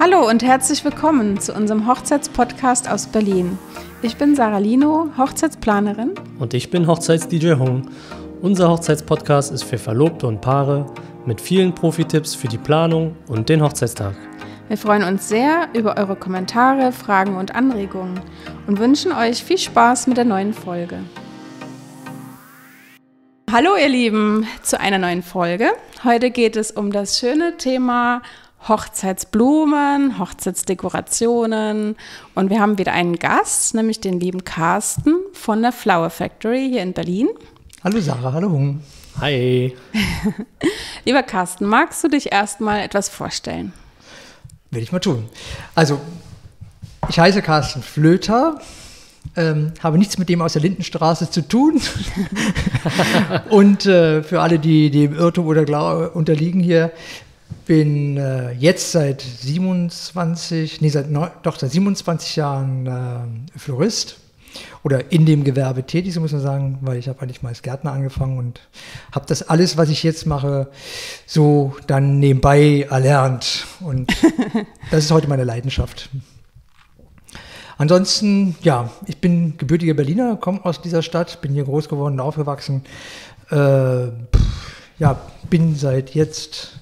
Hallo und herzlich willkommen zu unserem Hochzeitspodcast aus Berlin. Ich bin Sarah Lino, Hochzeitsplanerin. Und ich bin Hochzeits-DJ Hong. Unser Hochzeitspodcast ist für Verlobte und Paare mit vielen Profi-Tipps für die Planung und den Hochzeitstag. Wir freuen uns sehr über eure Kommentare, Fragen und Anregungen und wünschen euch viel Spaß mit der neuen Folge. Hallo ihr Lieben zu einer neuen Folge. Heute geht es um das schöne Thema Hochzeitsblumen, Hochzeitsdekorationen und wir haben wieder einen Gast, nämlich den lieben Carsten von der Flower Factory hier in Berlin. Hallo Sarah, hallo Hung. Hi. Lieber Carsten, magst du dich erstmal etwas vorstellen? Will ich mal tun. Also, ich heiße Carsten Flöter, ähm, habe nichts mit dem aus der Lindenstraße zu tun. und äh, für alle, die dem Irrtum oder unterliegen hier, bin äh, jetzt seit 27, nee, seit, doch seit 27 Jahren äh, Florist oder in dem Gewerbe tätig, so muss man sagen, weil ich habe eigentlich mal als Gärtner angefangen und habe das alles, was ich jetzt mache, so dann nebenbei erlernt. Und das ist heute meine Leidenschaft. Ansonsten, ja, ich bin gebürtiger Berliner, komme aus dieser Stadt, bin hier groß geworden und aufgewachsen. Äh, ja, bin seit jetzt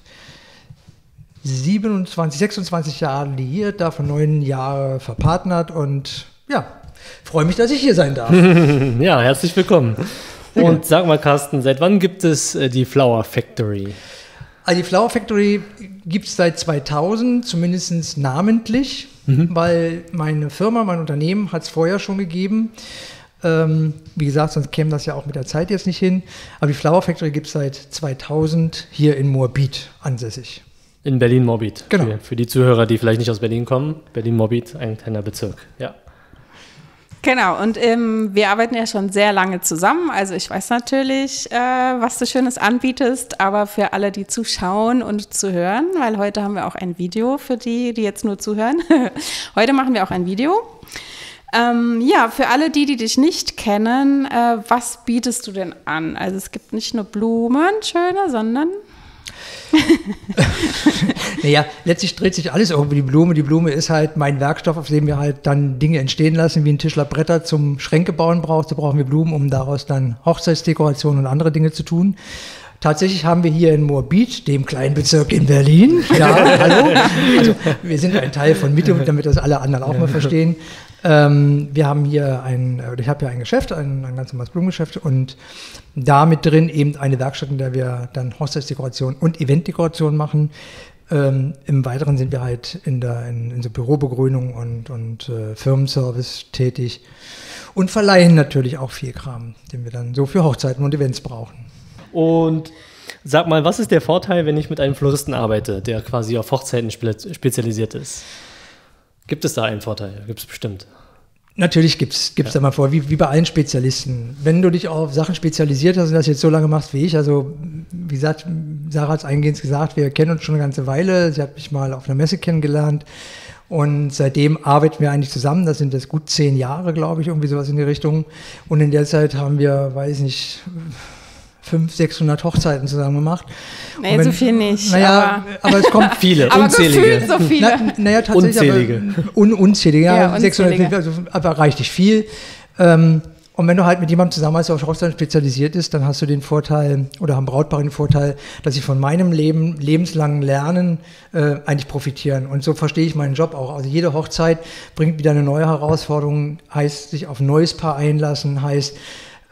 27, 26 Jahren liiert, davon neun Jahre verpartnert und ja, freue mich, dass ich hier sein darf. ja, herzlich willkommen. Und sag mal, Carsten, seit wann gibt es äh, die Flower Factory? Also die Flower Factory gibt es seit 2000, zumindest namentlich, mhm. weil meine Firma, mein Unternehmen hat es vorher schon gegeben. Ähm, wie gesagt, sonst käme das ja auch mit der Zeit jetzt nicht hin. Aber die Flower Factory gibt es seit 2000 hier in Moabit ansässig. In Berlin-Morbid. Genau. Für, für, die Zuhörer, die vielleicht nicht aus Berlin kommen. Berlin-Morbid, ein kleiner Bezirk. Ja. Genau, und ähm, wir arbeiten ja schon sehr lange zusammen. Also ich weiß natürlich, äh, was du Schönes anbietest, aber für alle, die zuschauen und zu hören, weil heute haben wir auch ein Video für die, die jetzt nur zuhören. heute machen wir auch ein Video. Ähm, ja, für alle die, die dich nicht kennen, äh, was bietest du denn an? Also es gibt nicht nur Blumen, schöne, sondern naja, letztlich dreht sich alles auch um die Blume. Die Blume ist halt mein Werkstoff, auf dem wir halt dann Dinge entstehen lassen, wie ein Tischler Bretter zum Schränke bauen braucht. Da brauchen wir Blumen, um daraus dann Hochzeitsdekorationen und andere Dinge zu tun. Tatsächlich haben wir hier in Moabit, dem kleinen Bezirk in Berlin, ja, hallo, also wir sind ein Teil von Mitte, damit das alle anderen auch mal verstehen. Ähm, wir haben hier ein, oder ich habe hier ein Geschäft, ein, ein ganz normales Blumengeschäft und da mit drin eben eine Werkstatt, in der wir dann Hochzeitsdekoration und Eventdekoration machen. Ähm, Im Weiteren sind wir halt in der in, in so Bürobegrünung und, und äh, Firmenservice tätig und verleihen natürlich auch viel Kram, den wir dann so für Hochzeiten und Events brauchen. Und sag mal, was ist der Vorteil, wenn ich mit einem Floristen arbeite, der quasi auf Hochzeiten spezialisiert ist? Gibt es da einen Vorteil? Gibt es bestimmt. Natürlich gibt es ja. da mal vor, wie, wie bei allen Spezialisten. Wenn du dich auf Sachen spezialisiert hast und das jetzt so lange machst wie ich, also wie gesagt, Sarah hat es eingehend gesagt, wir kennen uns schon eine ganze Weile. Sie hat mich mal auf einer Messe kennengelernt und seitdem arbeiten wir eigentlich zusammen. Das sind jetzt gut zehn Jahre, glaube ich, irgendwie sowas in die Richtung. Und in der Zeit haben wir, weiß nicht, 500, 600 Hochzeiten zusammen gemacht. Nee, wenn, so viel nicht. Naja, aber, aber es kommt viele, aber unzählige. so viele. Na, naja, tatsächlich. Unzählige. Aber, un, unzählige, ja, ja 600, also, aber reicht nicht viel. Ähm, und wenn du halt mit jemandem zusammen als auf Hochzeiten spezialisiert ist, dann hast du den Vorteil oder haben Brautpaare den Vorteil, dass sie von meinem Leben, lebenslangen Lernen äh, eigentlich profitieren. Und so verstehe ich meinen Job auch. Also jede Hochzeit bringt wieder eine neue Herausforderung, heißt sich auf ein neues Paar einlassen, heißt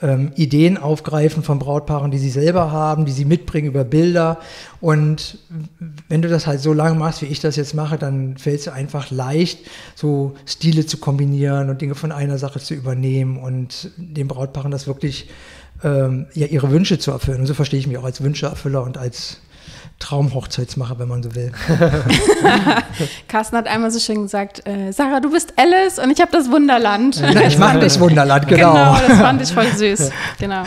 ähm, Ideen aufgreifen von Brautpaaren, die sie selber haben, die sie mitbringen über Bilder. Und wenn du das halt so lange machst, wie ich das jetzt mache, dann fällt es einfach leicht, so Stile zu kombinieren und Dinge von einer Sache zu übernehmen und den Brautpaaren das wirklich ähm, ja, ihre Wünsche zu erfüllen. Und so verstehe ich mich auch als Wünscheerfüller und als Traumhochzeitsmacher, wenn man so will. Carsten hat einmal so schön gesagt, äh, Sarah, du bist Alice und ich habe das Wunderland. Ja, ich mache das Wunderland, genau. Genau, das fand ich voll süß. Genau.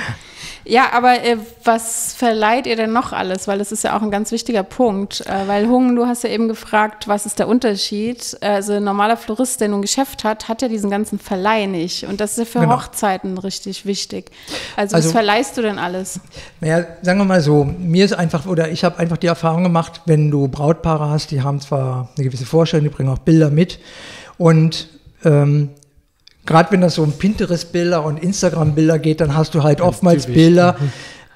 Ja, aber äh, was verleiht ihr denn noch alles? Weil das ist ja auch ein ganz wichtiger Punkt. Äh, weil Hung, du hast ja eben gefragt, was ist der Unterschied? Also ein normaler Florist, der nun ein Geschäft hat, hat ja diesen ganzen Verleih nicht. Und das ist ja für genau. Hochzeiten richtig wichtig. Also, also was verleihst du denn alles? Naja, sagen wir mal so, mir ist einfach, oder ich habe einfach die Erfahrung gemacht, wenn du Brautpaare hast, die haben zwar eine gewisse Vorstellung, die bringen auch Bilder mit. Und ähm, gerade wenn das so um Pinterest-Bilder und Instagram-Bilder geht, dann hast du halt oftmals. Bilder,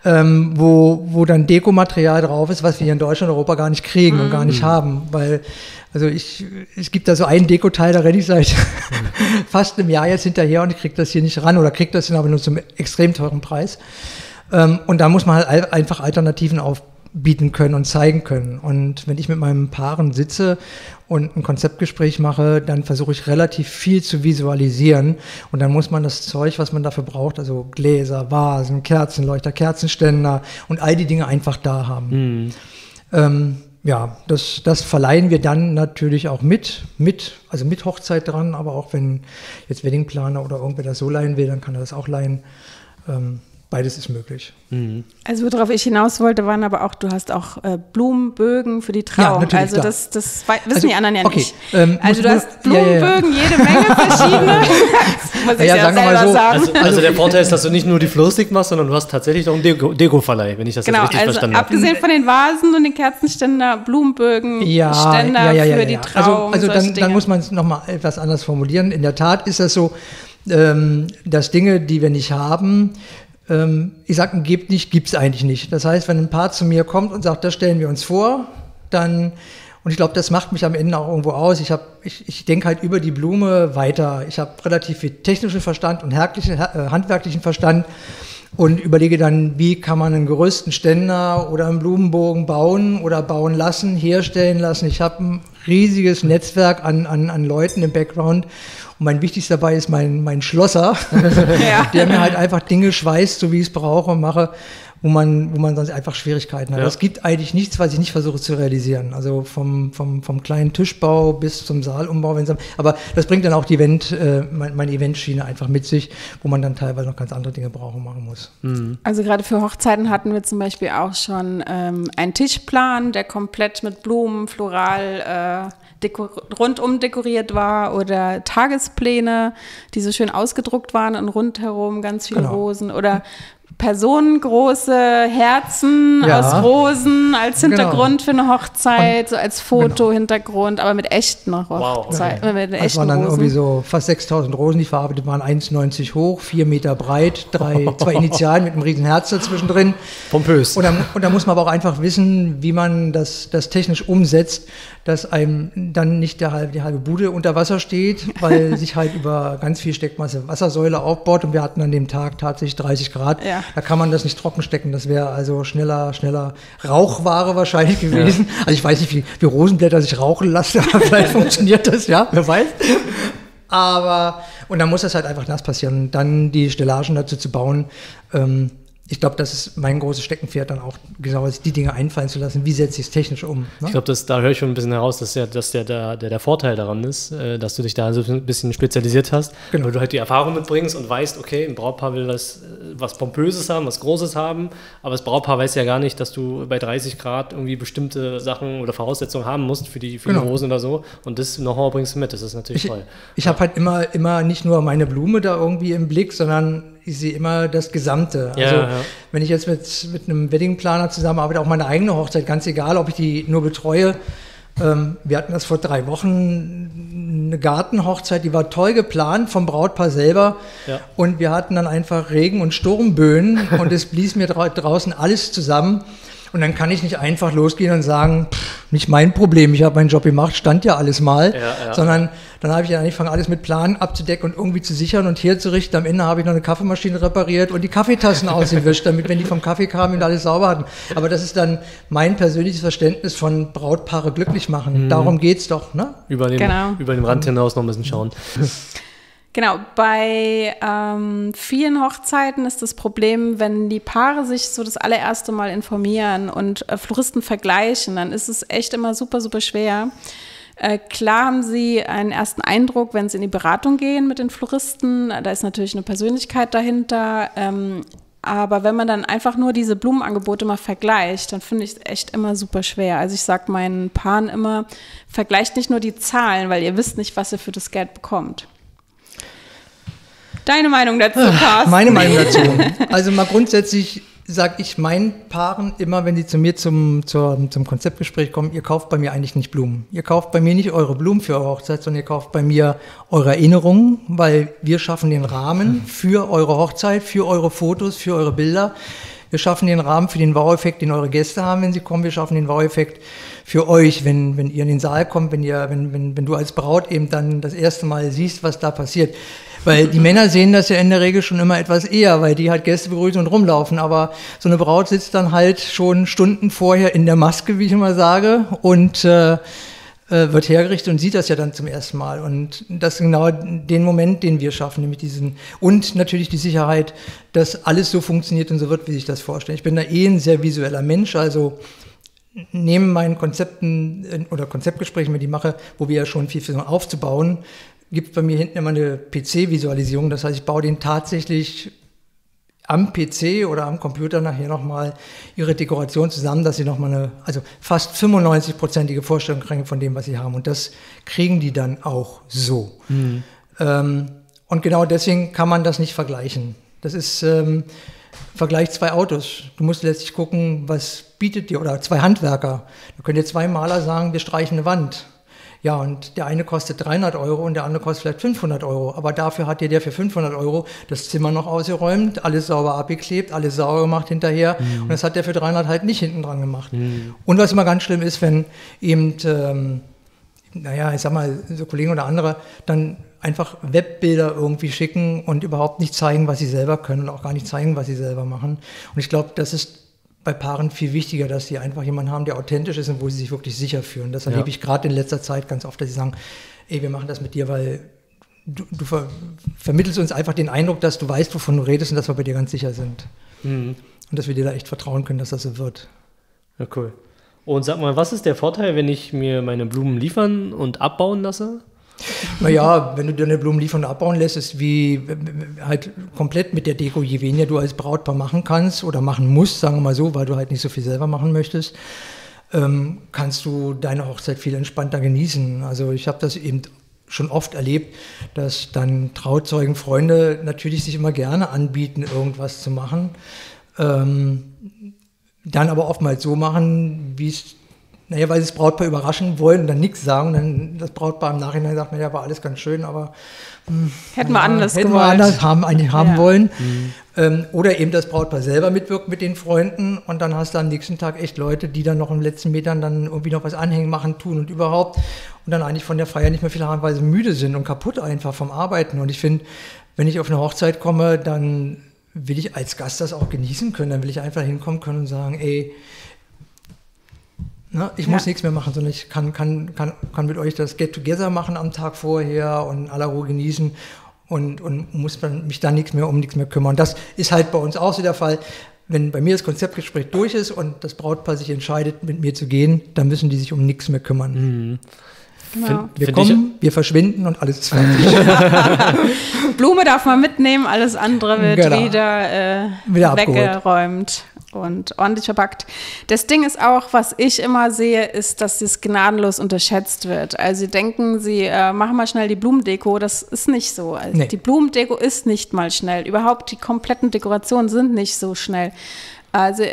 ähm, wo, wo dann Dekomaterial drauf ist, was wir hier in Deutschland und Europa gar nicht kriegen mhm. und gar nicht mhm. haben. Weil, also ich, es gibt da so einen Dekoteil, da renne ich seit mhm. fast einem Jahr jetzt hinterher und ich kriege das hier nicht ran oder kriege das dann aber nur zum extrem teuren Preis. Ähm, und da muss man halt einfach Alternativen auf, bieten können und zeigen können. Und wenn ich mit meinen Paaren sitze und ein Konzeptgespräch mache, dann versuche ich relativ viel zu visualisieren. Und dann muss man das Zeug, was man dafür braucht, also Gläser, Vasen, Kerzenleuchter, Kerzenständer und all die Dinge einfach da haben. Mhm. Ähm, ja, das, das verleihen wir dann natürlich auch mit, mit, also mit Hochzeit dran, aber auch wenn jetzt Weddingplaner oder irgendwer das so leihen will, dann kann er das auch leihen. Ähm, Beides ist möglich. Mhm. Also worauf ich hinaus wollte, waren aber auch, du hast auch äh, Blumenbögen für die Trauung. Ja, also das, das wissen also, die anderen ja okay. nicht. Ähm, also du hast Blumenbögen, ja, ja, jede Menge verschiedene. muss ich ja, ja selber so, sagen. Also, also, der Vorteil ist, dass du nicht nur die Floristik machst, sondern du hast tatsächlich auch einen Deko Deko-Verleih, wenn ich das genau, jetzt richtig also verstanden habe. Abgesehen von den Vasen und den Kerzenständer, Blumenbögen, Ständer für die also, Trauung. Also, also dann, dann muss man es nochmal etwas anders formulieren. In der Tat ist das so, ähm, dass Dinge, die wir nicht haben, ähm, ich sage, gibt nicht, gibt es eigentlich nicht. Das heißt, wenn ein Paar zu mir kommt und sagt, das stellen wir uns vor, dann, und ich glaube, das macht mich am Ende auch irgendwo aus. Ich, ich, ich denke halt über die Blume weiter. Ich habe relativ viel technischen Verstand und äh, handwerklichen Verstand und überlege dann, wie kann man einen gerüsten Ständer oder einen Blumenbogen bauen oder bauen lassen, herstellen lassen. Ich habe ein riesiges Netzwerk an, an, an Leuten im Background und mein wichtigster dabei ist mein, mein Schlosser, ja. der mir halt einfach Dinge schweißt, so wie ich es brauche und mache, wo man, wo man sonst einfach Schwierigkeiten hat. Ja. Es gibt eigentlich nichts, was ich nicht versuche zu realisieren. Also vom, vom, vom kleinen Tischbau bis zum Saalumbau. Wenn's, aber das bringt dann auch die Event, äh, meine mein Eventschiene einfach mit sich, wo man dann teilweise noch ganz andere Dinge brauchen und machen muss. Mhm. Also gerade für Hochzeiten hatten wir zum Beispiel auch schon ähm, einen Tischplan, der komplett mit Blumen, Floral, äh, rundum dekoriert war oder Tagespläne, die so schön ausgedruckt waren und rundherum ganz viele genau. Rosen oder personengroße Herzen ja. aus Rosen als genau. Hintergrund genau. für eine Hochzeit, und, so als Foto-Hintergrund, genau. aber mit echten Hochzeit. Wow. Mit das waren dann Rosen. irgendwie so fast 6000 Rosen, die verarbeitet waren 1,90 hoch, 4 Meter breit, drei, zwei Initialen mit einem riesen Herz dazwischen drin. Pompös. Und da muss man aber auch einfach wissen, wie man das, das technisch umsetzt, dass einem dann nicht der halbe, die halbe Bude unter Wasser steht, weil sich halt über ganz viel Steckmasse Wassersäule aufbaut und wir hatten an dem Tag tatsächlich 30 Grad. Ja. Da kann man das nicht trocken stecken. Das wäre also schneller, schneller Rauchware wahrscheinlich gewesen. Ja. Also ich weiß nicht, wie, wie Rosenblätter sich rauchen lassen, aber vielleicht funktioniert das, ja, wer weiß. Aber, und dann muss das halt einfach nass passieren. Dann die Stellagen dazu zu bauen, ähm, ich glaube, das ist mein großes Steckenpferd, dann auch genau die Dinge einfallen zu lassen. Wie setze ich es technisch um? Ne? Ich glaube, da höre ich schon ein bisschen heraus, dass, ja, dass der, der, der, Vorteil daran ist, äh, dass du dich da so ein bisschen spezialisiert hast, genau. weil du halt die Erfahrung mitbringst und weißt, okay, ein Brautpaar will was, was Pompöses haben, was Großes haben, aber das Brautpaar weiß ja gar nicht, dass du bei 30 Grad irgendwie bestimmte Sachen oder Voraussetzungen haben musst für die, für genau. die Rosen oder so. Und das Know-how bringst du mit, das ist natürlich ich, toll. Ich habe halt immer, immer nicht nur meine Blume da irgendwie im Blick, sondern ich sehe immer das Gesamte. Ja, also ja. wenn ich jetzt mit, mit einem Weddingplaner zusammenarbeite, auch meine eigene Hochzeit, ganz egal, ob ich die nur betreue. Ähm, wir hatten das vor drei Wochen, eine Gartenhochzeit, die war toll geplant vom Brautpaar selber. Ja. Und wir hatten dann einfach Regen und Sturmböen und es blies mir draußen alles zusammen. Und dann kann ich nicht einfach losgehen und sagen, pff, nicht mein Problem, ich habe meinen Job gemacht, stand ja alles mal, ja, ja. sondern dann habe ich ja angefangen, alles mit Plan abzudecken und irgendwie zu sichern und herzurichten. Am Ende habe ich noch eine Kaffeemaschine repariert und die Kaffeetassen ausgewischt, damit, wenn die vom Kaffee kamen, und alles sauber hatten. Aber das ist dann mein persönliches Verständnis von Brautpaare glücklich machen. Mhm. Darum geht es doch, ne? Über den, genau. über den Rand hinaus noch ein bisschen schauen. Genau, bei ähm, vielen Hochzeiten ist das Problem, wenn die Paare sich so das allererste Mal informieren und äh, Floristen vergleichen, dann ist es echt immer super, super schwer. Äh, klar haben sie einen ersten Eindruck, wenn sie in die Beratung gehen mit den Floristen. Da ist natürlich eine Persönlichkeit dahinter. Ähm, Aber wenn man dann einfach nur diese Blumenangebote mal vergleicht, dann finde ich es echt immer super schwer. Also ich sage meinen Paaren immer, vergleicht nicht nur die Zahlen, weil ihr wisst nicht, was ihr für das Geld bekommt. Deine Meinung dazu, Carsten? Meine Meinung dazu. Also mal grundsätzlich sage ich meinen Paaren immer, wenn sie zu mir zum, zur, zum Konzeptgespräch kommen, ihr kauft bei mir eigentlich nicht Blumen. Ihr kauft bei mir nicht eure Blumen für eure Hochzeit, sondern ihr kauft bei mir eure Erinnerungen, weil wir schaffen den Rahmen für eure Hochzeit, für eure Fotos, für eure Bilder. Wir schaffen den Rahmen für den Wow-Effekt, den eure Gäste haben, wenn sie kommen. Wir schaffen den Wow-Effekt für euch, wenn, wenn ihr in den Saal kommt, wenn, ihr, wenn, wenn, wenn du als Braut eben dann das erste Mal siehst, was da passiert. Weil die Männer sehen das ja in der Regel schon immer etwas eher, weil die halt Gäste begrüßen und rumlaufen. Aber so eine Braut sitzt dann halt schon Stunden vorher in der Maske, wie ich immer sage, und äh, äh, wird hergerichtet und sieht das ja dann zum ersten Mal. Und das ist genau den Moment, den wir schaffen, nämlich diesen, und natürlich die Sicherheit, dass alles so funktioniert und so wird, wie sich das vorstellt. Ich bin da eh ein sehr visueller Mensch, also neben meinen Konzepten äh, oder Konzeptgesprächen, wenn ich die mache, wo wir ja schon viel versuchen aufzubauen, gibt es bei mir hinten immer eine PC-Visualisierung. Das heißt, ich baue den tatsächlich am PC oder am Computer nachher nochmal ihre Dekoration zusammen, dass sie nochmal eine, also fast 95-prozentige Vorstellung kriegen von dem, was sie haben. Und das kriegen die dann auch so. Mhm. Ähm, und genau deswegen kann man das nicht vergleichen. Das ist ähm, Vergleich zwei Autos. Du musst letztlich gucken, was bietet dir, oder zwei Handwerker. Da könnt ihr zwei Maler sagen, wir streichen eine Wand. Ja, und der eine kostet 300 Euro und der andere kostet vielleicht 500 Euro. Aber dafür hat dir der für 500 Euro das Zimmer noch ausgeräumt, alles sauber abgeklebt, alles sauber gemacht hinterher. Mhm. Und das hat der für 300 halt nicht hinten dran gemacht. Mhm. Und was immer ganz schlimm ist, wenn eben, ähm, naja, ich sag mal, so Kollegen oder andere dann einfach Webbilder irgendwie schicken und überhaupt nicht zeigen, was sie selber können und auch gar nicht zeigen, was sie selber machen. Und ich glaube, das ist bei Paaren viel wichtiger, dass sie einfach jemanden haben, der authentisch ist und wo sie sich wirklich sicher fühlen. Das erlebe ja. ich gerade in letzter Zeit ganz oft, dass sie sagen, ey, wir machen das mit dir, weil du, du ver vermittelst uns einfach den Eindruck, dass du weißt, wovon du redest und dass wir bei dir ganz sicher sind. Mhm. Und dass wir dir da echt vertrauen können, dass das so wird. Ja, cool. Und sag mal, was ist der Vorteil, wenn ich mir meine Blumen liefern und abbauen lasse? Naja, wenn du deine Blumen liefern und abbauen lässt, ist wie halt komplett mit der Deko, je weniger du als Brautpaar machen kannst oder machen musst, sagen wir mal so, weil du halt nicht so viel selber machen möchtest, ähm, kannst du deine Hochzeit viel entspannter genießen. Also ich habe das eben schon oft erlebt, dass dann Trauzeugen, Freunde natürlich sich immer gerne anbieten, irgendwas zu machen. Ähm, dann aber oftmals so machen, wie es naja, weil sie das Brautpaar überraschen wollen und dann nichts sagen. Dann das Brautpaar im Nachhinein sagt, naja, war alles ganz schön, aber hm, hätten wir anders hätten gewollt. wir anders haben, eigentlich haben ja. wollen. Mhm. Ähm, oder eben das Brautpaar selber mitwirkt mit den Freunden und dann hast du am nächsten Tag echt Leute, die dann noch in den letzten Metern dann irgendwie noch was anhängen, machen, tun und überhaupt und dann eigentlich von der Feier nicht mehr viel haben, weil sie müde sind und kaputt einfach vom Arbeiten. Und ich finde, wenn ich auf eine Hochzeit komme, dann will ich als Gast das auch genießen können. Dann will ich einfach hinkommen können und sagen, ey, Ne? Ich ja. muss nichts mehr machen, sondern ich kann, kann, kann, kann mit euch das Get-Together machen am Tag vorher und aller Ruhe genießen und, und muss mich dann nichts mehr um nichts mehr kümmern. Das ist halt bei uns auch so der Fall. Wenn bei mir das Konzeptgespräch durch ist und das Brautpaar sich entscheidet, mit mir zu gehen, dann müssen die sich um nichts mehr kümmern. Mhm. Genau. Wir Find kommen, wir verschwinden und alles ist fertig. Blume darf man mitnehmen, alles andere wird genau. wieder, äh, wieder weggeräumt und ordentlich verpackt. Das Ding ist auch, was ich immer sehe, ist, dass es gnadenlos unterschätzt wird. Also sie denken, sie äh, machen mal schnell die Blumendeko. Das ist nicht so. Also nee. Die Blumendeko ist nicht mal schnell. Überhaupt die kompletten Dekorationen sind nicht so schnell. Also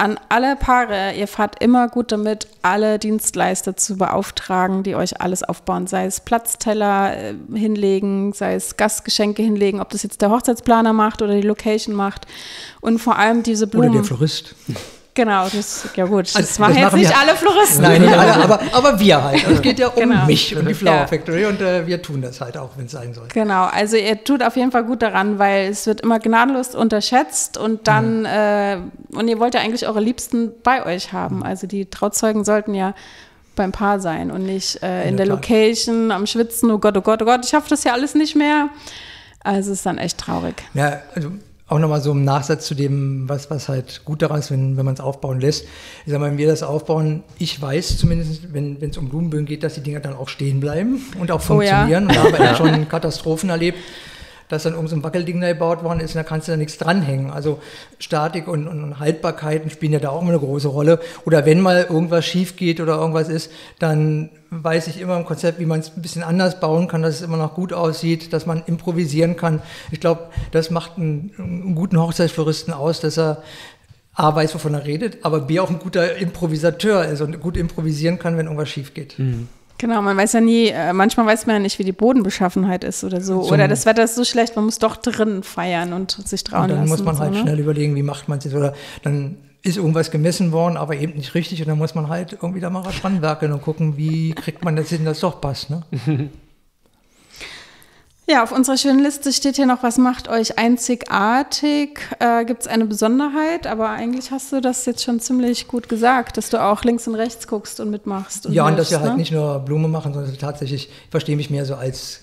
an alle Paare, ihr fahrt immer gut damit, alle Dienstleister zu beauftragen, die euch alles aufbauen, sei es Platzteller äh, hinlegen, sei es Gastgeschenke hinlegen, ob das jetzt der Hochzeitsplaner macht oder die Location macht und vor allem diese Blumen. Oder der Florist. Genau, das, ja gut, das, also, machen das jetzt nicht alle Floristen. Nein, nicht alle, aber, aber wir halt. Also es geht ja um genau. mich und die Flower ja. Factory und äh, wir tun das halt auch, wenn es sein soll. Genau, also ihr tut auf jeden Fall gut daran, weil es wird immer gnadenlos unterschätzt und dann, mhm. äh, und ihr wollt ja eigentlich eure Liebsten bei euch haben. Mhm. Also die Trauzeugen sollten ja beim Paar sein und nicht äh, in ja, der klar. Location am Schwitzen, oh Gott, oh Gott, oh Gott, ich schaffe das ja alles nicht mehr. Also es ist dann echt traurig. Ja, also auch nochmal so im Nachsatz zu dem, was, was halt gut daran ist, wenn, wenn man es aufbauen lässt. Ich sag mal, wenn wir das aufbauen, ich weiß zumindest, wenn es um Blumenbögen geht, dass die Dinger dann auch stehen bleiben und auch funktionieren. Oh ja. Und da haben wir ja schon Katastrophen erlebt, dass dann irgendein so Wackelding da gebaut worden ist da kannst du da nichts dranhängen. Also Statik und, und Haltbarkeiten spielen ja da auch immer eine große Rolle. Oder wenn mal irgendwas schief geht oder irgendwas ist, dann weiß ich immer im Konzept, wie man es ein bisschen anders bauen kann, dass es immer noch gut aussieht, dass man improvisieren kann. Ich glaube, das macht einen, einen guten Hochzeitsfloristen aus, dass er A, weiß, wovon er redet, aber B, auch ein guter Improvisateur ist und gut improvisieren kann, wenn irgendwas schief geht. Mhm. Genau, man weiß ja nie, äh, manchmal weiß man ja nicht, wie die Bodenbeschaffenheit ist oder so. Zum oder das Wetter ist so schlecht, man muss doch drinnen feiern und sich trauen und dann lassen. Dann muss man halt so, ne? schnell überlegen, wie macht man es jetzt. Oder dann ist irgendwas gemessen worden, aber eben nicht richtig. Und dann muss man halt irgendwie da mal dran werkeln und gucken, wie kriegt man das hin, dass es doch passt. Ne? Ja, auf unserer schönen Liste steht hier noch, was macht euch einzigartig? Äh, Gibt es eine Besonderheit? Aber eigentlich hast du das jetzt schon ziemlich gut gesagt, dass du auch links und rechts guckst und mitmachst. Und ja, und dass wir halt ne? halt nicht nur Blume machen, sondern tatsächlich, ich verstehe mich mehr so als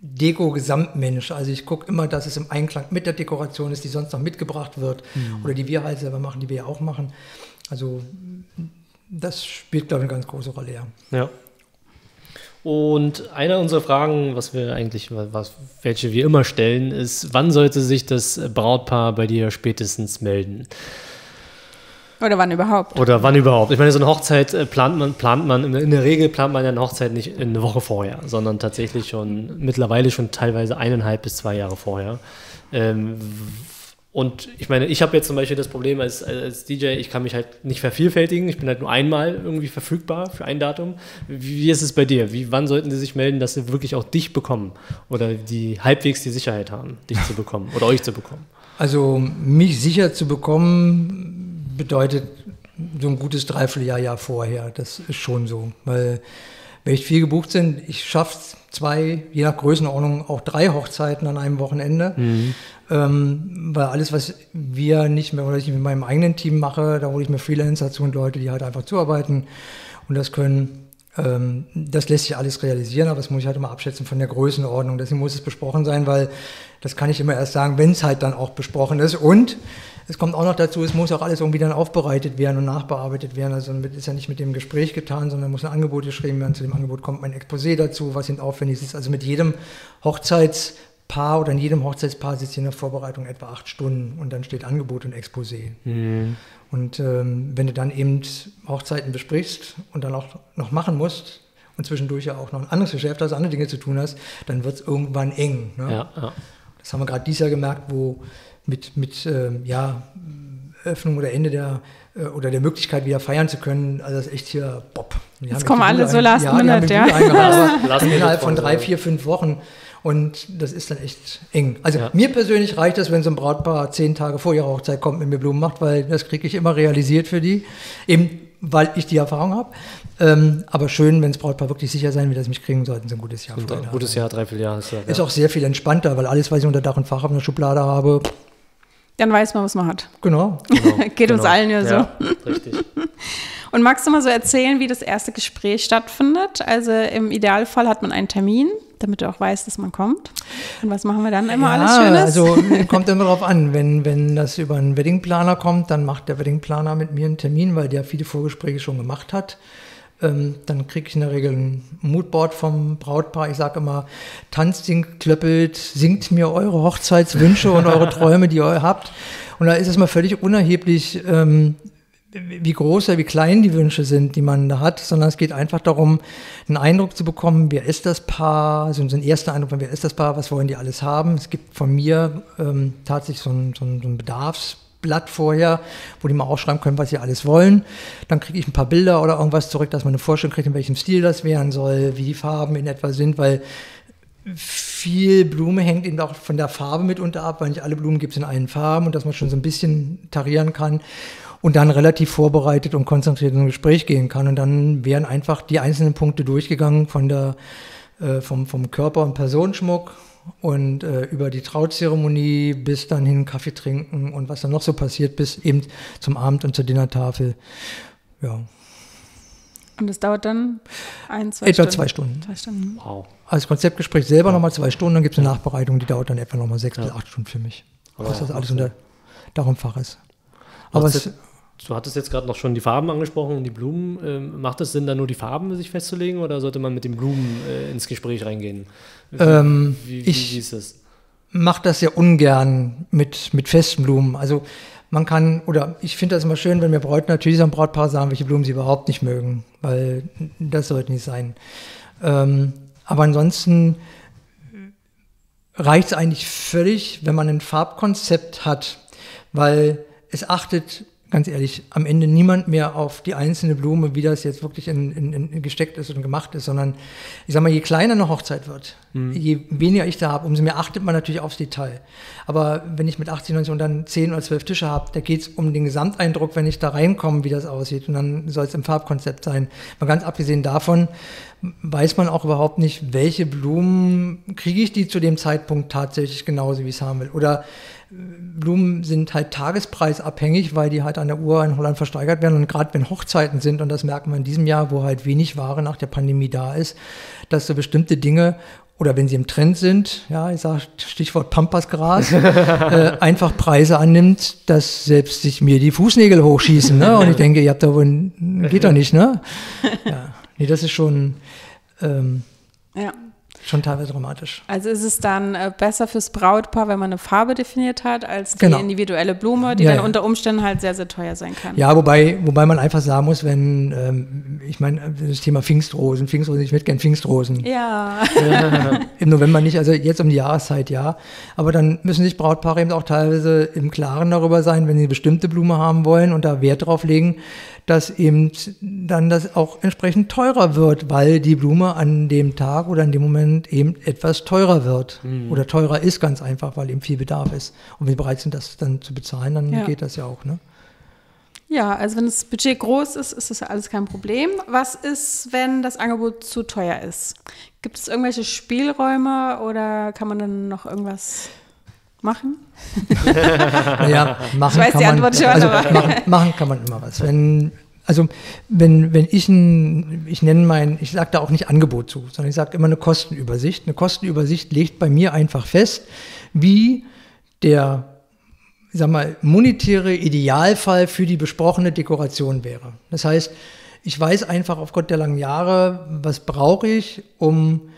Deko-Gesamtmensch. Also ich gucke immer, dass es im Einklang mit der Dekoration ist, die sonst noch mitgebracht wird mhm. oder die wir halt selber machen, die wir ja auch machen. Also das spielt, glaube ich, eine ganz große Rolle, ja. Ja. Und eine unserer Fragen, was wir eigentlich, was, welche wir immer stellen, ist, wann sollte sich das Brautpaar bei dir spätestens melden? Oder wann überhaupt? Oder wann überhaupt? Ich meine, so eine Hochzeit äh, plant man, plant man, in der Regel plant man ja eine Hochzeit nicht eine Woche vorher, sondern tatsächlich schon mittlerweile schon teilweise eineinhalb bis zwei Jahre vorher. Ähm, und ich meine, ich habe jetzt zum Beispiel das Problem als, als DJ, ich kann mich halt nicht vervielfältigen. Ich bin halt nur einmal irgendwie verfügbar für ein Datum. Wie, wie ist es bei dir? Wie, wann sollten sie sich melden, dass sie wirklich auch dich bekommen? Oder die halbwegs die Sicherheit haben, dich zu bekommen oder euch zu bekommen? Also mich sicher zu bekommen bedeutet so ein gutes Dreivierteljahr Jahr vorher. Das ist schon so. Weil wenn ich viel gebucht sind, ich schaffe zwei, je nach Größenordnung, auch drei Hochzeiten an einem Wochenende. Mhm. Ähm, weil alles, was wir nicht mehr, oder ich mit meinem eigenen Team mache, da hole ich mir Freelancer zu und Leute, die halt einfach zuarbeiten und das können. Ähm, das lässt sich alles realisieren, aber das muss ich halt immer abschätzen von der Größenordnung. Deswegen muss es besprochen sein, weil das kann ich immer erst sagen, wenn es halt dann auch besprochen ist. Und es kommt auch noch dazu, es muss auch alles irgendwie dann aufbereitet werden und nachbearbeitet werden. Also ist ja nicht mit dem Gespräch getan, sondern muss ein Angebot geschrieben werden. Zu dem Angebot kommt mein Exposé dazu, was aufwendig ist. Also mit jedem Hochzeits Paar oder in jedem Hochzeitspaar sitzt in der Vorbereitung etwa acht Stunden und dann steht Angebot und Exposé. Mhm. Und ähm, wenn du dann eben Hochzeiten besprichst und dann auch noch machen musst und zwischendurch ja auch noch ein anderes Geschäft hast, andere Dinge zu tun hast, dann wird es irgendwann eng. Ne? Ja, ja. Das haben wir gerade dieses Jahr gemerkt, wo mit, mit ähm, ja, Öffnung oder Ende der äh, oder der Möglichkeit wieder feiern zu können, also das ist echt hier Bob. Jetzt kommen alle so last ja, minute, ja. innerhalb von drei, vier, fünf Wochen und das ist dann echt eng. Also ja. mir persönlich reicht das, wenn so ein Brautpaar zehn Tage vor ihrer Hochzeit kommt mit mir Blumen macht, weil das kriege ich immer realisiert für die. Eben weil ich die Erfahrung habe. Ähm, aber schön, wenn das Brautpaar wirklich sicher sein will, dass sie mich kriegen sollten, so ein gutes Jahr. Ein gutes Jahr, drei, vier Jahre. Ist, ja, ist auch sehr viel entspannter, weil alles, was ich unter Dach und Fach auf einer Schublade habe. Dann weiß man, was man hat. Genau. genau Geht genau. uns allen ja so. Ja, richtig. Und magst du mal so erzählen, wie das erste Gespräch stattfindet? Also im Idealfall hat man einen Termin, damit du auch weißt, dass man kommt. Und was machen wir dann immer ja, alles Schönes? Also kommt immer darauf an, wenn, wenn das über einen Weddingplaner kommt, dann macht der Weddingplaner mit mir einen Termin, weil der viele Vorgespräche schon gemacht hat. Ähm, dann kriege ich in der Regel ein Moodboard vom Brautpaar. Ich sage immer, tanzt, singt, klöppelt, singt mir eure Hochzeitswünsche und eure Träume, die ihr habt. Und da ist es mal völlig unerheblich, ähm, wie groß oder wie klein die Wünsche sind, die man da hat, sondern es geht einfach darum, einen Eindruck zu bekommen, wer ist das Paar, also so ein erster Eindruck wer ist das Paar, was wollen die alles haben. Es gibt von mir ähm, tatsächlich so ein, so, ein, so ein Bedarfsblatt vorher, wo die mal aufschreiben können, was sie alles wollen. Dann kriege ich ein paar Bilder oder irgendwas zurück, dass man eine Vorstellung kriegt, in welchem Stil das werden soll, wie die Farben in etwa sind, weil viel Blume hängt eben auch von der Farbe mitunter ab, weil nicht alle Blumen gibt es in allen Farben und dass man schon so ein bisschen tarieren kann und dann relativ vorbereitet und konzentriert in ein Gespräch gehen kann. Und dann wären einfach die einzelnen Punkte durchgegangen von der, äh, vom, vom Körper- und Personenschmuck und äh, über die Trauzeremonie bis dann hin Kaffee trinken und was dann noch so passiert, bis eben zum Abend und zur Dinnertafel. Ja. Und das dauert dann ein, zwei etwa Stunden? zwei Stunden. Zwei Stunden. Wow. Also das Konzeptgespräch selber wow. nochmal zwei Stunden, dann gibt es eine Nachbereitung, die dauert dann etwa nochmal sechs ja. bis acht Stunden für mich. Aber was das alles unter darum Fach ist. Aber es, Du hattest jetzt gerade noch schon die Farben angesprochen und die Blumen. Ähm, macht es Sinn, da nur die Farben sich festzulegen oder sollte man mit den Blumen äh, ins Gespräch reingehen? Wie, ähm, wie, wie, ich, wie ist das? mache das sehr ungern mit, mit festen Blumen. Also man kann, oder ich finde das immer schön, wenn mir Bräute natürlich am Brautpaar sagen, welche Blumen sie überhaupt nicht mögen, weil das sollte nicht sein. Ähm, aber ansonsten reicht es eigentlich völlig, wenn man ein Farbkonzept hat, weil es achtet ganz ehrlich, am Ende niemand mehr auf die einzelne Blume, wie das jetzt wirklich in, in, in gesteckt ist und gemacht ist, sondern ich sag mal, je kleiner eine Hochzeit wird, mhm. je weniger ich da habe, umso mehr achtet man natürlich aufs Detail. Aber wenn ich mit 80, 90 und dann 10 oder 12 Tische habe, da geht es um den Gesamteindruck, wenn ich da reinkomme, wie das aussieht. Und dann soll es im Farbkonzept sein. Mal ganz abgesehen davon, weiß man auch überhaupt nicht, welche Blumen kriege ich die zu dem Zeitpunkt tatsächlich genauso, wie ich es haben will. Oder Blumen sind halt tagespreisabhängig, weil die halt an der Uhr in Holland versteigert werden. Und gerade wenn Hochzeiten sind, und das merken wir in diesem Jahr, wo halt wenig Ware nach der Pandemie da ist, dass so bestimmte Dinge oder wenn sie im Trend sind, ja, ich sage Stichwort Pampasgras, äh, einfach Preise annimmt, dass selbst sich mir die Fußnägel hochschießen. Ne? Und ich denke, ihr habt da wohl, geht doch nicht, ne? Ja, nee, das ist schon. Ähm, ja schon teilweise dramatisch. Also ist es dann äh, besser fürs Brautpaar, wenn man eine Farbe definiert hat, als die genau. individuelle Blume, die ja, dann ja. unter Umständen halt sehr, sehr teuer sein kann. Ja, wobei, wobei man einfach sagen muss, wenn, ähm, ich meine, das Thema Pfingstrosen, Pfingstrosen, ich möchte gerne Pfingstrosen. Ja. Im November nicht, also jetzt um die Jahreszeit ja. Aber dann müssen sich Brautpaare eben auch teilweise im Klaren darüber sein, wenn sie eine bestimmte Blume haben wollen und da Wert drauf legen, dass eben dann das auch entsprechend teurer wird, weil die Blume an dem Tag oder in dem Moment eben etwas teurer wird mhm. oder teurer ist ganz einfach, weil eben viel Bedarf ist. Und wenn wir bereit sind, das dann zu bezahlen, dann ja. geht das ja auch. Ne? Ja, also wenn das Budget groß ist, ist das ja alles kein Problem. Was ist, wenn das Angebot zu teuer ist? Gibt es irgendwelche Spielräume oder kann man dann noch irgendwas machen? naja, machen ich weiß kann die Antwort man, schon, also machen, machen, kann man immer was. Wenn, also wenn, wenn ich ein, ich nenne mein, ich sage da auch nicht Angebot zu, sondern ich sage immer eine Kostenübersicht. Eine Kostenübersicht legt bei mir einfach fest, wie der ich sag mal, monetäre Idealfall für die besprochene Dekoration wäre. Das heißt, ich weiß einfach aufgrund der langen Jahre, was brauche ich, um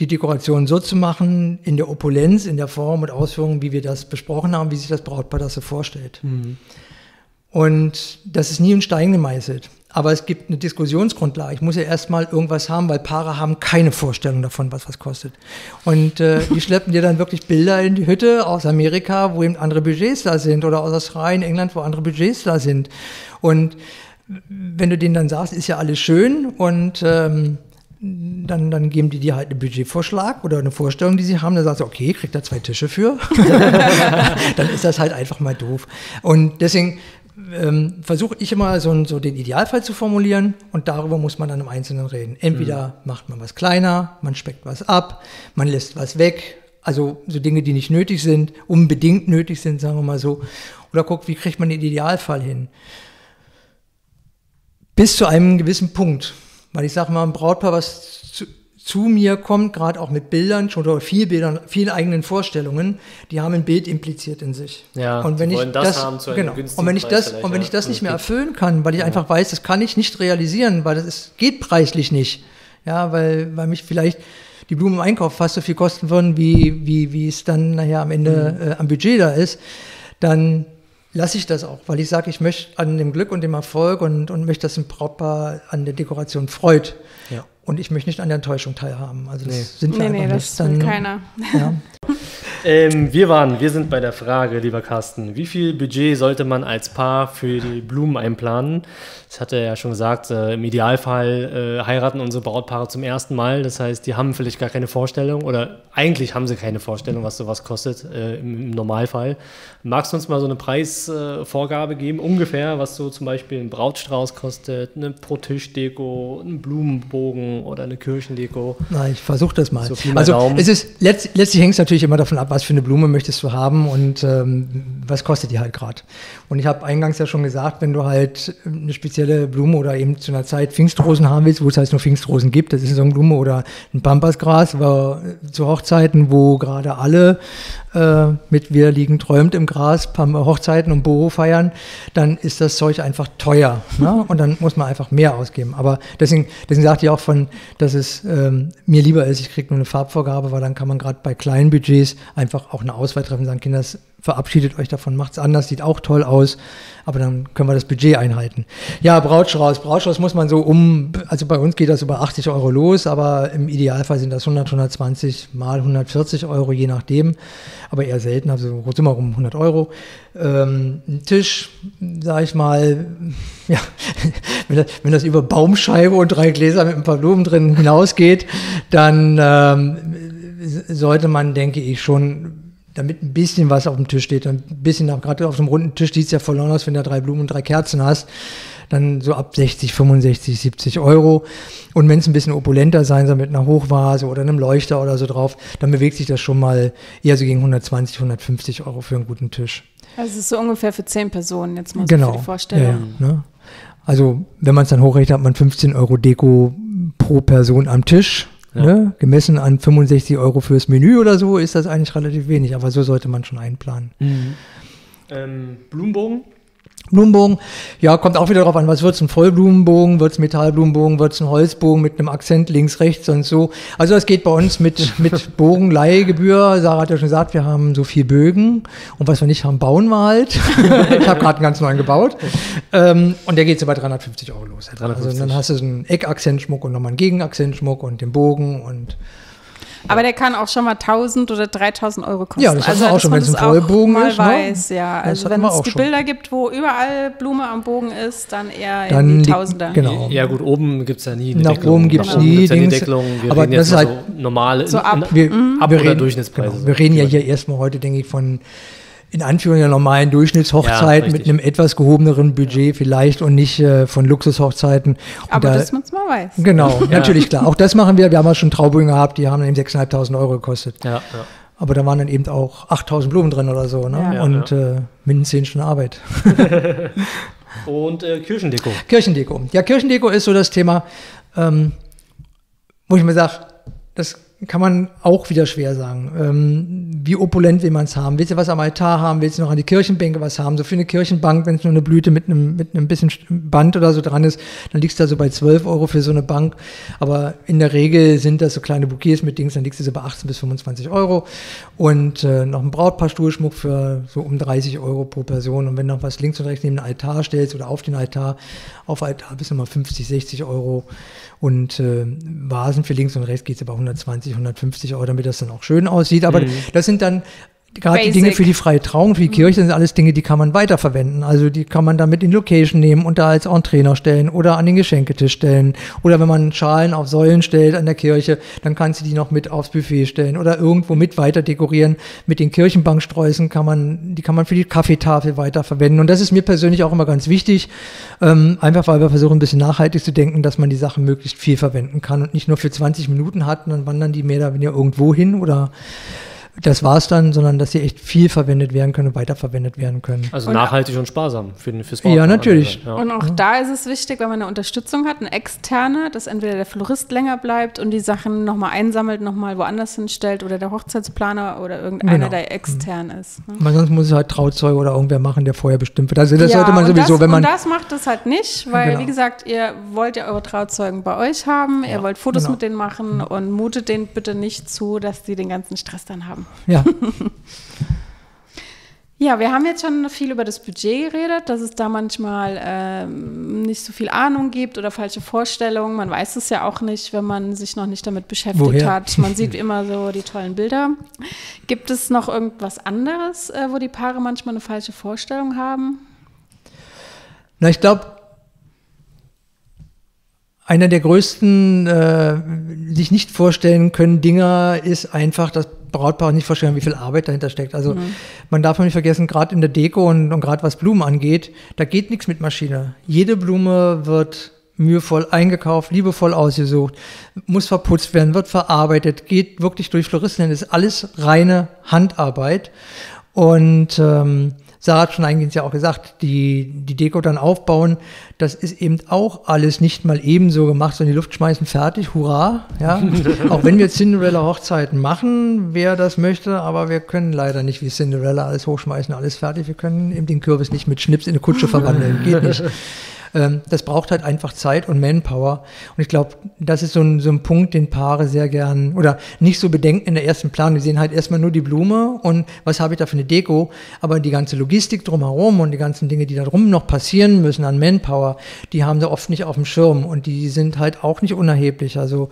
die Dekoration so zu machen, in der Opulenz, in der Form und Ausführung, wie wir das besprochen haben, wie sich das Brautpaar das so vorstellt. Mhm. Und das ist nie in Stein gemeißelt. Aber es gibt eine Diskussionsgrundlage. Ich muss ja erstmal irgendwas haben, weil Paare haben keine Vorstellung davon, was was kostet. Und äh, die schleppen dir dann wirklich Bilder in die Hütte aus Amerika, wo eben andere Budgets da sind, oder aus Australien, England, wo andere Budgets da sind. Und wenn du denen dann sagst, ist ja alles schön und ähm, dann, dann geben die dir halt einen Budgetvorschlag oder eine Vorstellung, die sie haben. Dann sagst du, okay, kriegt da zwei Tische für. dann ist das halt einfach mal doof. Und deswegen ähm, versuche ich immer so, so, den Idealfall zu formulieren und darüber muss man dann im Einzelnen reden. Entweder mhm. macht man was kleiner, man speckt was ab, man lässt was weg, also so Dinge, die nicht nötig sind, unbedingt nötig sind, sagen wir mal so. Oder guckt, wie kriegt man den Idealfall hin. Bis zu einem gewissen Punkt. Weil ich sage mal, ein Brautpaar, was zu, zu mir kommt, gerade auch mit Bildern, schon oder viel Bildern, vielen eigenen Vorstellungen, die haben ein Bild impliziert in sich. Ja, und wenn ich das, genau. und wenn ich das und wenn ich das nicht mehr erfüllen kann, weil ich ja. einfach weiß, das kann ich nicht realisieren, weil das ist, geht preislich nicht. Ja, weil, weil mich vielleicht die Blumen im Einkauf fast so viel kosten würden, wie, wie, wie es dann nachher am Ende mhm. äh, am Budget da ist, dann lasse ich das auch, weil ich sage, ich möchte an dem Glück und dem Erfolg und, und möchte, dass ein Brautpaar an der Dekoration freut. Ja. Und ich möchte nicht an der Enttäuschung teilhaben. Also das nee. sind wir nee, nee, das nicht. Dann, keiner. Ja. ähm, wir waren, wir sind bei der Frage, lieber Carsten, wie viel Budget sollte man als Paar für die Blumen einplanen? Das hat er ja schon gesagt, äh, im Idealfall äh, heiraten unsere Brautpaare zum ersten Mal. Das heißt, die haben vielleicht gar keine Vorstellung oder eigentlich haben sie keine Vorstellung, was sowas kostet äh, im, im, Normalfall. Magst du uns mal so eine Preisvorgabe geben, ungefähr, was so zum Beispiel ein Brautstrauß kostet, eine Pro-Tisch-Deko, ein Blumenbogen oder eine Kirchendeko? Na, ich versuche das mal. So also es ist letzt, letztlich hängt es natürlich immer davon ab, was für eine Blume möchtest du haben und ähm, was kostet die halt gerade. Und ich habe eingangs ja schon gesagt, wenn du halt eine spezielle Blume oder eben zu einer Zeit Pfingstrosen haben willst, wo es halt nur Pfingstrosen gibt, das ist so eine Blume oder ein Pampasgras, aber zu Hochzeiten, wo gerade alle äh, mit Wir liegen träumt im Gras, paar Hochzeiten und Boho feiern, dann ist das Zeug einfach teuer. Ne? Und dann muss man einfach mehr ausgeben. Aber deswegen, deswegen sagt ihr auch von, dass es ähm, mir lieber ist, ich kriege nur eine Farbvorgabe, weil dann kann man gerade bei kleinen Budgets einfach auch eine Auswahl treffen und sagen, Kinder, verabschiedet euch davon, macht es anders, sieht auch toll aus, aber dann können wir das Budget einhalten. Ja, Brautstrauß. Brautstrauß muss man so um, also bei uns geht das über 80 Euro los, aber im Idealfall sind das 100, 120 mal 140 Euro, je nachdem, aber eher selten, also sind wir um 100 Euro. Ähm, ein Tisch, sag ich mal, ja, wenn das, wenn das, über Baumscheibe und drei Gläser mit ein paar Blumen drin hinausgeht, dann ähm, sollte man, denke ich, schon damit ein bisschen was auf dem Tisch steht. Ein bisschen, gerade auf dem runden Tisch sieht es ja voll aus, wenn du drei Blumen und drei Kerzen hast. Dann so ab 60, 65, 70 Euro. Und wenn es ein bisschen opulenter sein soll mit einer Hochvase oder einem Leuchter oder so drauf, dann bewegt sich das schon mal eher so gegen 120, 150 Euro für einen guten Tisch. Also es ist so ungefähr für zehn Personen jetzt mal so genau. für die Vorstellung. Ja, ne? Also wenn man es dann hochrechnet, hat man 15 Euro Deko pro Person am Tisch. Ja. Ne? Gemessen an 65 Euro fürs Menü oder so ist das eigentlich relativ wenig, aber so sollte man schon einplanen. Mhm. Ähm, Blumenbogen? Blumenbogen, ja, kommt auch wieder darauf an, was wird es, ein Vollblumenbogen, wird es Metallblumenbogen, wird es ein Holzbogen mit einem Akzent links, rechts und so. Also das geht bei uns mit, mit Bogenleihgebühr. Sarah hat ja schon gesagt, wir haben so vier Bögen und was wir nicht haben, bauen wir halt. ich habe gerade einen ganz neuen gebaut. Ähm, und der geht so bei 350 Euro los. 350. Also dann hast du so einen Eckakzentschmuck und nochmal einen Gegenakzentschmuck und den Bogen und aber der kann auch schon mal 1000 oder 3000 Euro kosten. Ja, das also, auch schon, wenn es ein Vollbogen mal ist. Ne? Weiß, ja. Also wenn es die schon. Bilder gibt, wo überall Blume am Bogen ist, dann eher dann in die Tausender. Genau. Ja gut, oben gibt es ja nie eine Nach Deckelung. oben gibt es nie gibt's ja die Deckelung. Wir aber das ist halt so normale, so ab, wir, mhm. ab wir reden, Durchschnittspreise. Genau. Wir reden ja hier erstmal heute, denke ich, von in Anführungszeichen einer normalen Durchschnittshochzeit ja, mit einem etwas gehobeneren Budget vielleicht und nicht äh, von Luxushochzeiten. Aber da, dass man es mal weiß. Genau, ja. natürlich klar. Auch das machen wir. Wir haben auch schon Traubögen gehabt, die haben eben 6.500 Euro gekostet. Ja, ja. Aber da waren dann eben auch 8.000 Blumen drin oder so. Ne? Ja, und Äh, mindestens 10 Stunden Arbeit. und äh, Kirchendeko. Kirchendeko. Ja, Kirchendeko ist so das Thema, ähm, wo ich mir sage, das kann man auch wieder schwer sagen. Ähm, wie opulent will man es haben? Willst du was am Altar haben? Willst du noch an die Kirchenbänke was haben? So für eine Kirchenbank, wenn es nur eine Blüte mit einem, mit einem bisschen Band oder so dran ist, dann liegst du da so bei 12 Euro für so eine Bank. Aber in der Regel sind das so kleine Bouquets mit Dings, dann liegst du so bei 18 bis 25 Euro. Und äh, noch ein Brautpaar-Stuhlschmuck für so um 30 Euro pro Person. Und wenn du noch was links und rechts neben den Altar stellst oder auf den Altar, auf Altar bist du mal 50, 60 Euro. Und äh, Vasen für links und rechts geht es über 120, 150 Euro, damit das dann auch schön aussieht. Aber mhm. das sind dann gerade die Dinge für die freie Trauung, für die Kirche, sind alles Dinge, die kann man weiterverwenden. Also die kann man damit in Location nehmen und da als Entree stellen oder an den Geschenketisch stellen. Oder wenn man Schalen auf Säulen stellt an der Kirche, dann kannst du die noch mit aufs Buffet stellen oder irgendwo mit weiter dekorieren. Mit den Kirchenbanksträußen kann man, die kann man für die Kaffeetafel weiterverwenden. Und das ist mir persönlich auch immer ganz wichtig, ähm, einfach weil wir versuchen, ein bisschen nachhaltig zu denken, dass man die Sachen möglichst viel verwenden kann und nicht nur für 20 Minuten hat und dann wandern die mehr oder weniger irgendwo hin oder das war es dann, sondern dass sie echt viel verwendet werden können und weiterverwendet werden können. Also und nachhaltig und sparsam für, fürs Bauen. Ja, natürlich. Ja. Und auch da ist es wichtig, wenn man eine Unterstützung hat, eine externe, dass entweder der Florist länger bleibt und die Sachen nochmal einsammelt, nochmal woanders hinstellt oder der Hochzeitsplaner oder irgendeiner, genau. der extern mhm. ist. Ne? Man sonst muss es halt Trauzeuge oder irgendwer machen, der vorher bestimmt wird. Also das ja, sollte man sowieso, das, wenn man. Und das macht es halt nicht, weil, genau. wie gesagt, ihr wollt ja eure Trauzeugen bei euch haben, ja. ihr wollt Fotos genau. mit denen machen und mutet denen bitte nicht zu, dass die den ganzen Stress dann haben. Ja. Ja, wir haben jetzt schon viel über das Budget geredet, dass es da manchmal ähm, nicht so viel Ahnung gibt oder falsche Vorstellungen. Man weiß es ja auch nicht, wenn man sich noch nicht damit beschäftigt Woher? hat. Man sieht immer so die tollen Bilder. Gibt es noch irgendwas anderes, äh, wo die Paare manchmal eine falsche Vorstellung haben? Na, ich glaube, einer der größten äh, sich nicht vorstellen können Dinger ist einfach, dass Brautpaare nicht vorstellen, wie viel Arbeit dahinter steckt. Also mhm. man darf nicht vergessen, gerade in der Deko und, und gerade was Blumen angeht, da geht nichts mit Maschine. Jede Blume wird mühevoll eingekauft, liebevoll ausgesucht, muss verputzt werden, wird verarbeitet, geht wirklich durch Floristen, ist alles reine Handarbeit. Und ähm, Sarah hat schon eingehend ja auch gesagt, die, die Deko dann aufbauen, das ist eben auch alles nicht mal ebenso gemacht, sondern die Luft schmeißen, fertig, hurra. Ja? auch wenn wir Cinderella-Hochzeiten machen, wer das möchte, aber wir können leider nicht wie Cinderella alles hochschmeißen, alles fertig. Wir können eben den Kürbis nicht mit Schnips in eine Kutsche verwandeln, geht nicht. Ähm, das braucht halt einfach Zeit und Manpower. Und ich glaube, das ist so ein, so ein Punkt, den Paare sehr gern oder nicht so bedenken in der ersten Planung. Die sehen halt erstmal nur die Blume und was habe ich da für eine Deko. Aber die ganze Logistik drumherum und die ganzen Dinge, die da drum noch passieren müssen an Manpower, die haben sie oft nicht auf dem Schirm und die sind halt auch nicht unerheblich. Also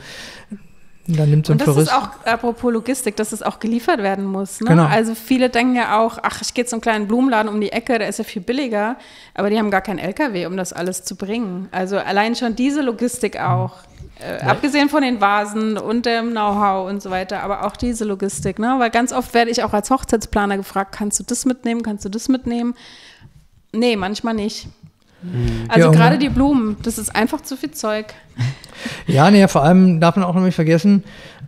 dann nimmt und das Florist. ist auch, apropos Logistik, dass es auch geliefert werden muss. Ne? Genau. Also viele denken ja auch, ach, ich gehe zum kleinen Blumenladen um die Ecke, der ist ja viel billiger, aber die haben gar keinen LKW, um das alles zu bringen. Also allein schon diese Logistik auch. Äh, abgesehen von den Vasen und dem Know-how und so weiter, aber auch diese Logistik, ne? Weil ganz oft werde ich auch als Hochzeitsplaner gefragt, kannst du das mitnehmen, kannst du das mitnehmen? Nee, manchmal nicht. Mhm. Also ja, gerade die Blumen, das ist einfach zu viel Zeug. Ja, nee, vor allem darf man auch noch nicht vergessen,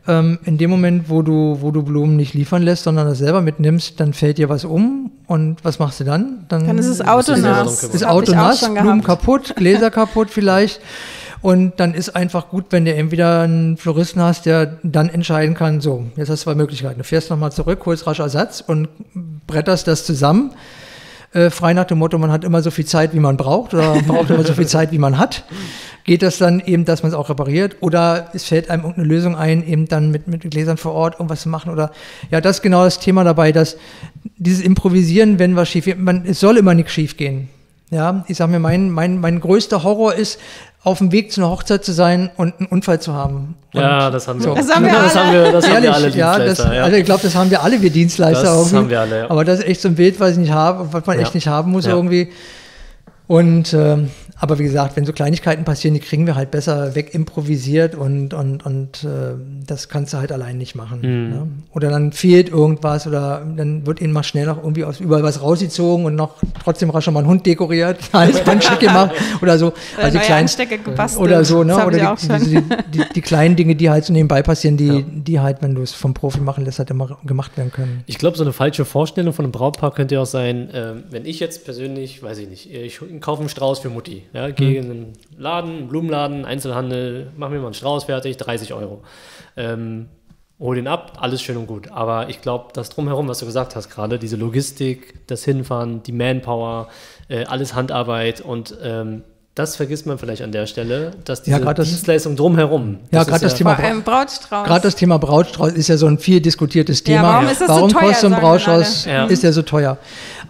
ähm, in dem Moment, wo du, wo du Blumen nicht liefern lässt, sondern das selber mitnimmst, dann fällt dir was um und was machst du dann? Dann, dann ist das Auto ist nass. Ist Auto nass, Blumen kaputt, Gläser kaputt vielleicht. Und dann ist einfach gut, wenn du entweder einen Floristen hast, der dann entscheiden kann, so, jetzt hast du zwei Möglichkeiten. Du fährst nochmal zurück, holst rasch Ersatz und bretterst das zusammen äh, frei nach dem Motto, man hat immer so viel Zeit, wie man braucht oder braucht immer so viel Zeit, wie man hat. Geht das dann eben, dass man es auch repariert oder es fällt einem irgendeine Lösung ein, eben dann mit, mit Gläsern vor Ort irgendwas zu machen oder ja, das ist genau das Thema dabei, dass dieses Improvisieren, wenn was schief geht, man, es soll immer nichts schief gehen. Ja, ich sage mir, mein, mein, mein größter Horror ist, auf dem Weg zu einer Hochzeit zu sein und einen Unfall zu haben. Und ja, das haben wir. So. Das haben wir alle. Das haben wir, das haben wir alle ja, das, ja. Also ich glaube, das haben wir alle, wir Dienstleister das irgendwie. haben wir alle, ja. Aber das ist echt so ein Bild, was ich nicht habe, was man ja. echt nicht haben muss irgendwie. Und ähm, aber wie gesagt, wenn so Kleinigkeiten passieren, die kriegen wir halt besser weg improvisiert und, und, und äh, das kannst du halt allein nicht machen. Mhm. Ne? Oder dann fehlt irgendwas oder dann wird ihnen mal schnell noch irgendwie aus überall was rausgezogen und noch trotzdem rasch mal einen Hund dekoriert, als Handstück gemacht oder so. Also klein, oder so, ne? Oder die, die, die, die, kleinen Dinge, die halt so nebenbei passieren, die, ja. die halt, wenn du es vom Profi machen lässt, halt immer gemacht werden können. Ich glaube, so eine falsche Vorstellung von einem Brautpaar könnte ja auch sein, äh, wenn ich jetzt persönlich, weiß ich nicht, ich kaufe einen Strauß für Mutti. Ja, gehe in einen Laden, Blumenladen, Einzelhandel, mach mir mal einen Strauß fertig, 30 Euro. Ähm, hol den ab, alles schön und gut. Aber ich glaube, das drumherum, was du gesagt hast gerade, diese Logistik, das Hinfahren, die Manpower, äh, alles Handarbeit und ähm, das vergisst man vielleicht an der Stelle, dass diese ja, das, Dienstleistung drumherum. Ja, gerade das, ja Thema Bra Brautstrauß. Gerade das Thema Brautstrauß ist ja so ein viel diskutiertes Thema. Ja, warum ist das warum so teuer, kostet ein Brautstrauß? Ja. Ist ja so teuer.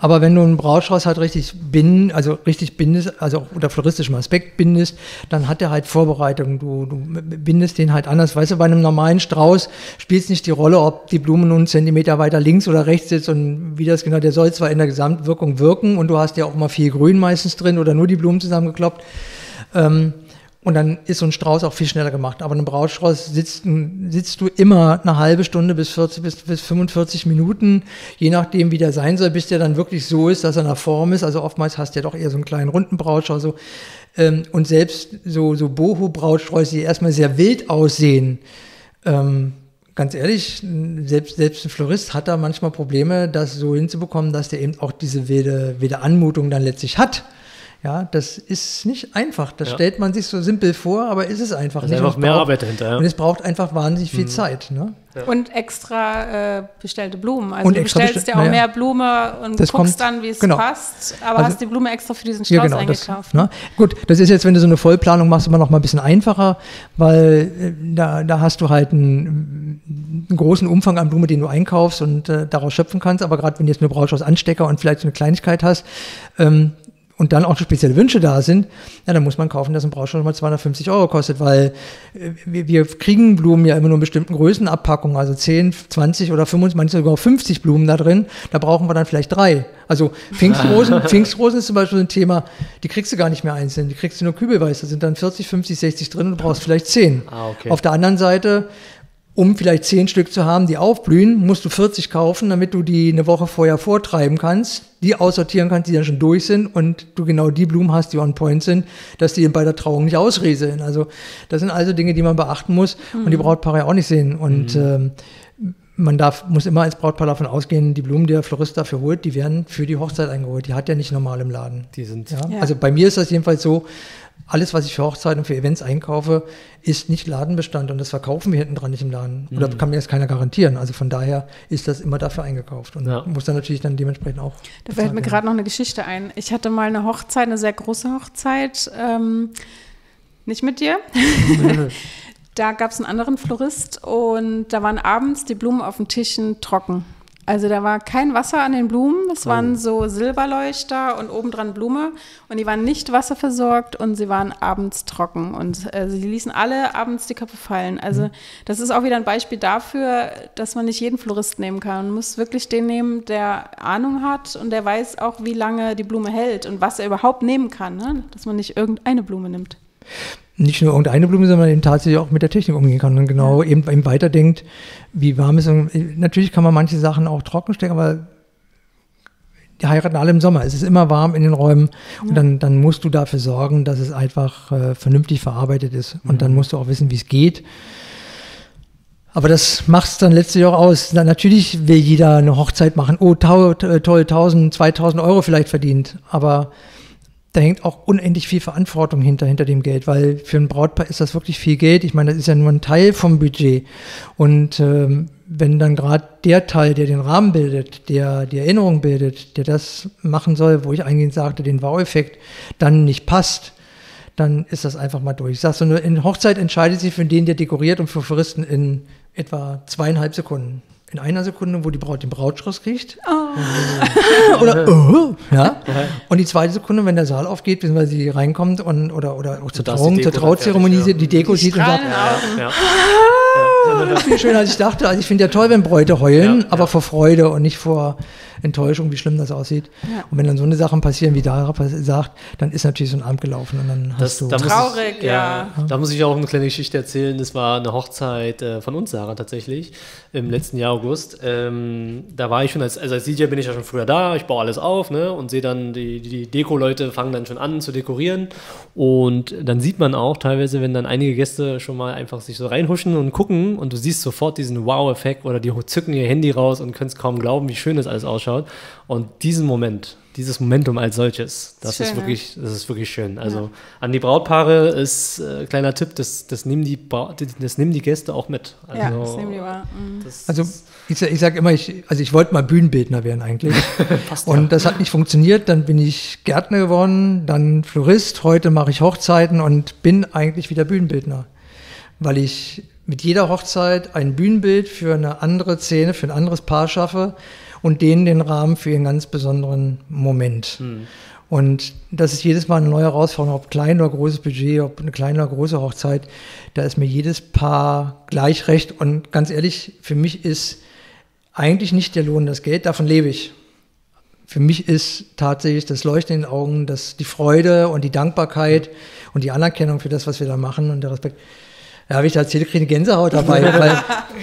Aber wenn du einen Brautstrauß halt richtig binden, also richtig bindest, also auch unter floristischem Aspekt bindest, dann hat er halt Vorbereitung. Du, du bindest den halt anders. Weißt du, bei einem normalen Strauß spielt es nicht die Rolle, ob die Blume nun einen Zentimeter weiter links oder rechts sitzt und wie das genau, der soll zwar in der Gesamtwirkung wirken und du hast ja auch mal viel Grün meistens drin oder nur die Blumen zusammengekloppt gehabt. Ähm, und dann ist so ein Strauß auch viel schneller gemacht. Aber ein Brautstrauß sitzt, sitzt du immer eine halbe Stunde bis 40 bis, bis 45 Minuten, je nachdem, wie der sein soll, bis der dann wirklich so ist, dass er nach Form ist. Also oftmals hast du ja doch eher so einen kleinen runden Brautstrauß. So. Ähm, und selbst so, so Boho-Brautsträuße, die erstmal sehr wild aussehen, ähm, ganz ehrlich, selbst, selbst ein Florist hat da manchmal Probleme, das so hinzubekommen, dass der eben auch diese wilde, wilde Anmutung dann letztlich hat. Ja, das ist nicht einfach. Das ja. stellt man sich so simpel vor, aber ist es einfach also nicht. einfach mehr braucht, Arbeit dahinter. Ja. Und es braucht einfach wahnsinnig viel mhm. Zeit. Ne? Ja. Und extra äh, bestellte Blumen. Also und du bestellst ja auch mehr Blume und das guckst kommt, dann, wie es genau. passt, aber also, hast die Blume extra für diesen Strauß genau, eingekauft. Das, ne? Gut, das ist jetzt, wenn du so eine Vollplanung machst, immer noch mal ein bisschen einfacher, weil äh, da, da hast du halt einen, einen, großen Umfang an Blume, den du einkaufst und äh, daraus schöpfen kannst. Aber gerade wenn du jetzt eine Brautstrauß Anstecker und vielleicht so eine Kleinigkeit hast, ähm, und dann auch spezielle Wünsche da sind, ja, dann muss man kaufen, dass ein Brautstrauß mal 250 Euro kostet, weil äh, wir, wir, kriegen Blumen ja immer nur in bestimmten Größenabpackungen, also 10, 20 oder 25, manchmal sogar 50 Blumen da drin. Da brauchen wir dann vielleicht drei. Also Pfingstrosen, Pfingstrosen ist zum Beispiel ein Thema, die kriegst du gar nicht mehr einzeln, die kriegst du nur kübelweise. Da sind dann 40, 50, 60 drin und du brauchst vielleicht 10. Ah, okay. Auf der anderen Seite um vielleicht zehn Stück zu haben, die aufblühen, musst du 40 kaufen, damit du die eine Woche vorher vortreiben kannst, die aussortieren kannst, die dann schon durch sind und du genau die Blumen hast, die on point sind, dass die bei der Trauung nicht ausrieseln. Also das sind also Dinge, die man beachten muss mhm. und die mhm. Brautpaare ja auch nicht sehen. Und mhm. ähm, man darf, muss immer als Brautpaar davon ausgehen, die Blumen, die der Florist dafür holt, die werden für die Hochzeit eingeholt. Die hat er nicht normal im Laden. Die sind. Ja? Ja. Also bei mir ist das jedenfalls so, alles, was ich für Hochzeiten und für Events einkaufe, ist nicht Ladenbestand und das verkaufen wir hinten dran nicht im Laden. Oder mhm. kann mir jetzt keiner garantieren. Also von daher ist das immer dafür eingekauft und ja. muss dann natürlich dann dementsprechend auch. Da fällt mir gerade noch eine Geschichte ein. Ich hatte mal eine Hochzeit, eine sehr große Hochzeit, ähm, nicht mit dir. da gab es einen anderen Florist und da waren abends die Blumen auf den Tischen trocken. Also da war kein Wasser an den Blumen, es oh. waren so Silberleuchter und obendran Blume und die waren nicht wasserversorgt und sie waren abends trocken und äh, sie ließen alle abends die Köpfe fallen. Also mhm. das ist auch wieder ein Beispiel dafür, dass man nicht jeden Florist nehmen kann. Man muss wirklich den nehmen, der Ahnung hat und der weiß auch, wie lange die Blume hält und was er überhaupt nehmen kann, ne? dass man nicht irgendeine Blume nimmt nicht nur irgendeine Blume, sondern eben tatsächlich auch mit der Technik umgehen kann und genau ja. eben, eben weiterdenkt, wie warm ist. Und natürlich kann man manche Sachen auch trocken stecken, aber die heiraten alle im Sommer. Es ist immer warm in den Räumen ja. und dann, dann musst du dafür sorgen, dass es einfach äh, vernünftig verarbeitet ist. Und mhm. dann musst du auch wissen, wie es geht. Aber das macht es dann letztlich auch aus. Na, natürlich will jeder eine Hochzeit machen. Oh, toll, toll 1000, 2000 Euro vielleicht verdient. Aber da hängt auch unendlich viel Verantwortung hinter, hinter dem Geld, weil für ein Brautpaar ist das wirklich viel Geld. Ich meine, das ist ja nur ein Teil vom Budget. Und ähm, wenn dann gerade der Teil, der den Rahmen bildet, der die Erinnerung bildet, der das machen soll, wo ich eingehend sagte, den Wow-Effekt, dann nicht passt, dann ist das einfach mal durch. Ich sage so, in Hochzeit entscheidet sich für den, der dekoriert und für Floristen in etwa zweieinhalb Sekunden in einer Sekunde, wo die Braut den Brautschluss kriegt. Oh. Oder oh, ja. Und die zweite Sekunde, wenn der Saal aufgeht, beziehungsweise sie reinkommt und oder oder auch zur Trauung, zur Trauzeremonie ja. die Deko die sieht und sagt, ja, ja. Das ist viel schöner als ich dachte. Also ich finde ja toll, wenn Bräute heulen, aber vor Freude und nicht vor Enttäuschung, wie schlimm das aussieht. Ja. Und wenn dann so eine Sachen passieren, wie Dara sagt, dann ist natürlich so ein Abend gelaufen und dann das, hast du... Da traurig, ich, ja. ja. Da muss ich auch eine kleine Geschichte erzählen. Das war eine Hochzeit äh, von uns, Sarah, tatsächlich, im letzten Jahr August. Ähm, da war ich schon, als, also als DJ bin ich ja schon früher da, ich baue alles auf ne, und sehe dann, die, die Deko-Leute fangen dann schon an zu dekorieren und dann sieht man auch teilweise, wenn dann einige Gäste schon mal einfach sich so reinhuschen und gucken und du siehst sofort diesen Wow-Effekt oder die zücken ihr Handy raus und können es kaum glauben, wie schön das alles ausschaut anschaut. Und diesen Moment, dieses Momentum als solches, das schön, ist wirklich, das ist wirklich schön. Also ja. an die Brautpaare ist äh, kleiner Tipp, das, das, nehmen die das nehmen die Gäste auch mit. Also, ja, das nehmen die wahr. Mhm. Also ich, ich sage immer, ich, also ich wollte mal Bühnenbildner werden eigentlich. und ja. das hat nicht funktioniert. Dann bin ich Gärtner geworden, dann Florist. Heute mache ich Hochzeiten und bin eigentlich wieder Bühnenbildner, weil ich mit jeder Hochzeit ein Bühnenbild für eine andere Szene, für ein anderes Paar schaffe und denen den Rahmen für ihren ganz besonderen Moment. Mhm. Und das ist jedes Mal eine neue Herausforderung, ob klein oder großes Budget, ob eine kleine oder große Hochzeit. Da ist mir jedes Paar gleich recht. Und ganz ehrlich, für mich ist eigentlich nicht der Lohn das Geld, davon lebe ich. Für mich ist tatsächlich das Leuchten in den Augen, das, die Freude und die Dankbarkeit und die Anerkennung für das, was wir da machen und der Respekt. Ja, wie ich da erzähle, kriege ich eine Gänsehaut dabei, weil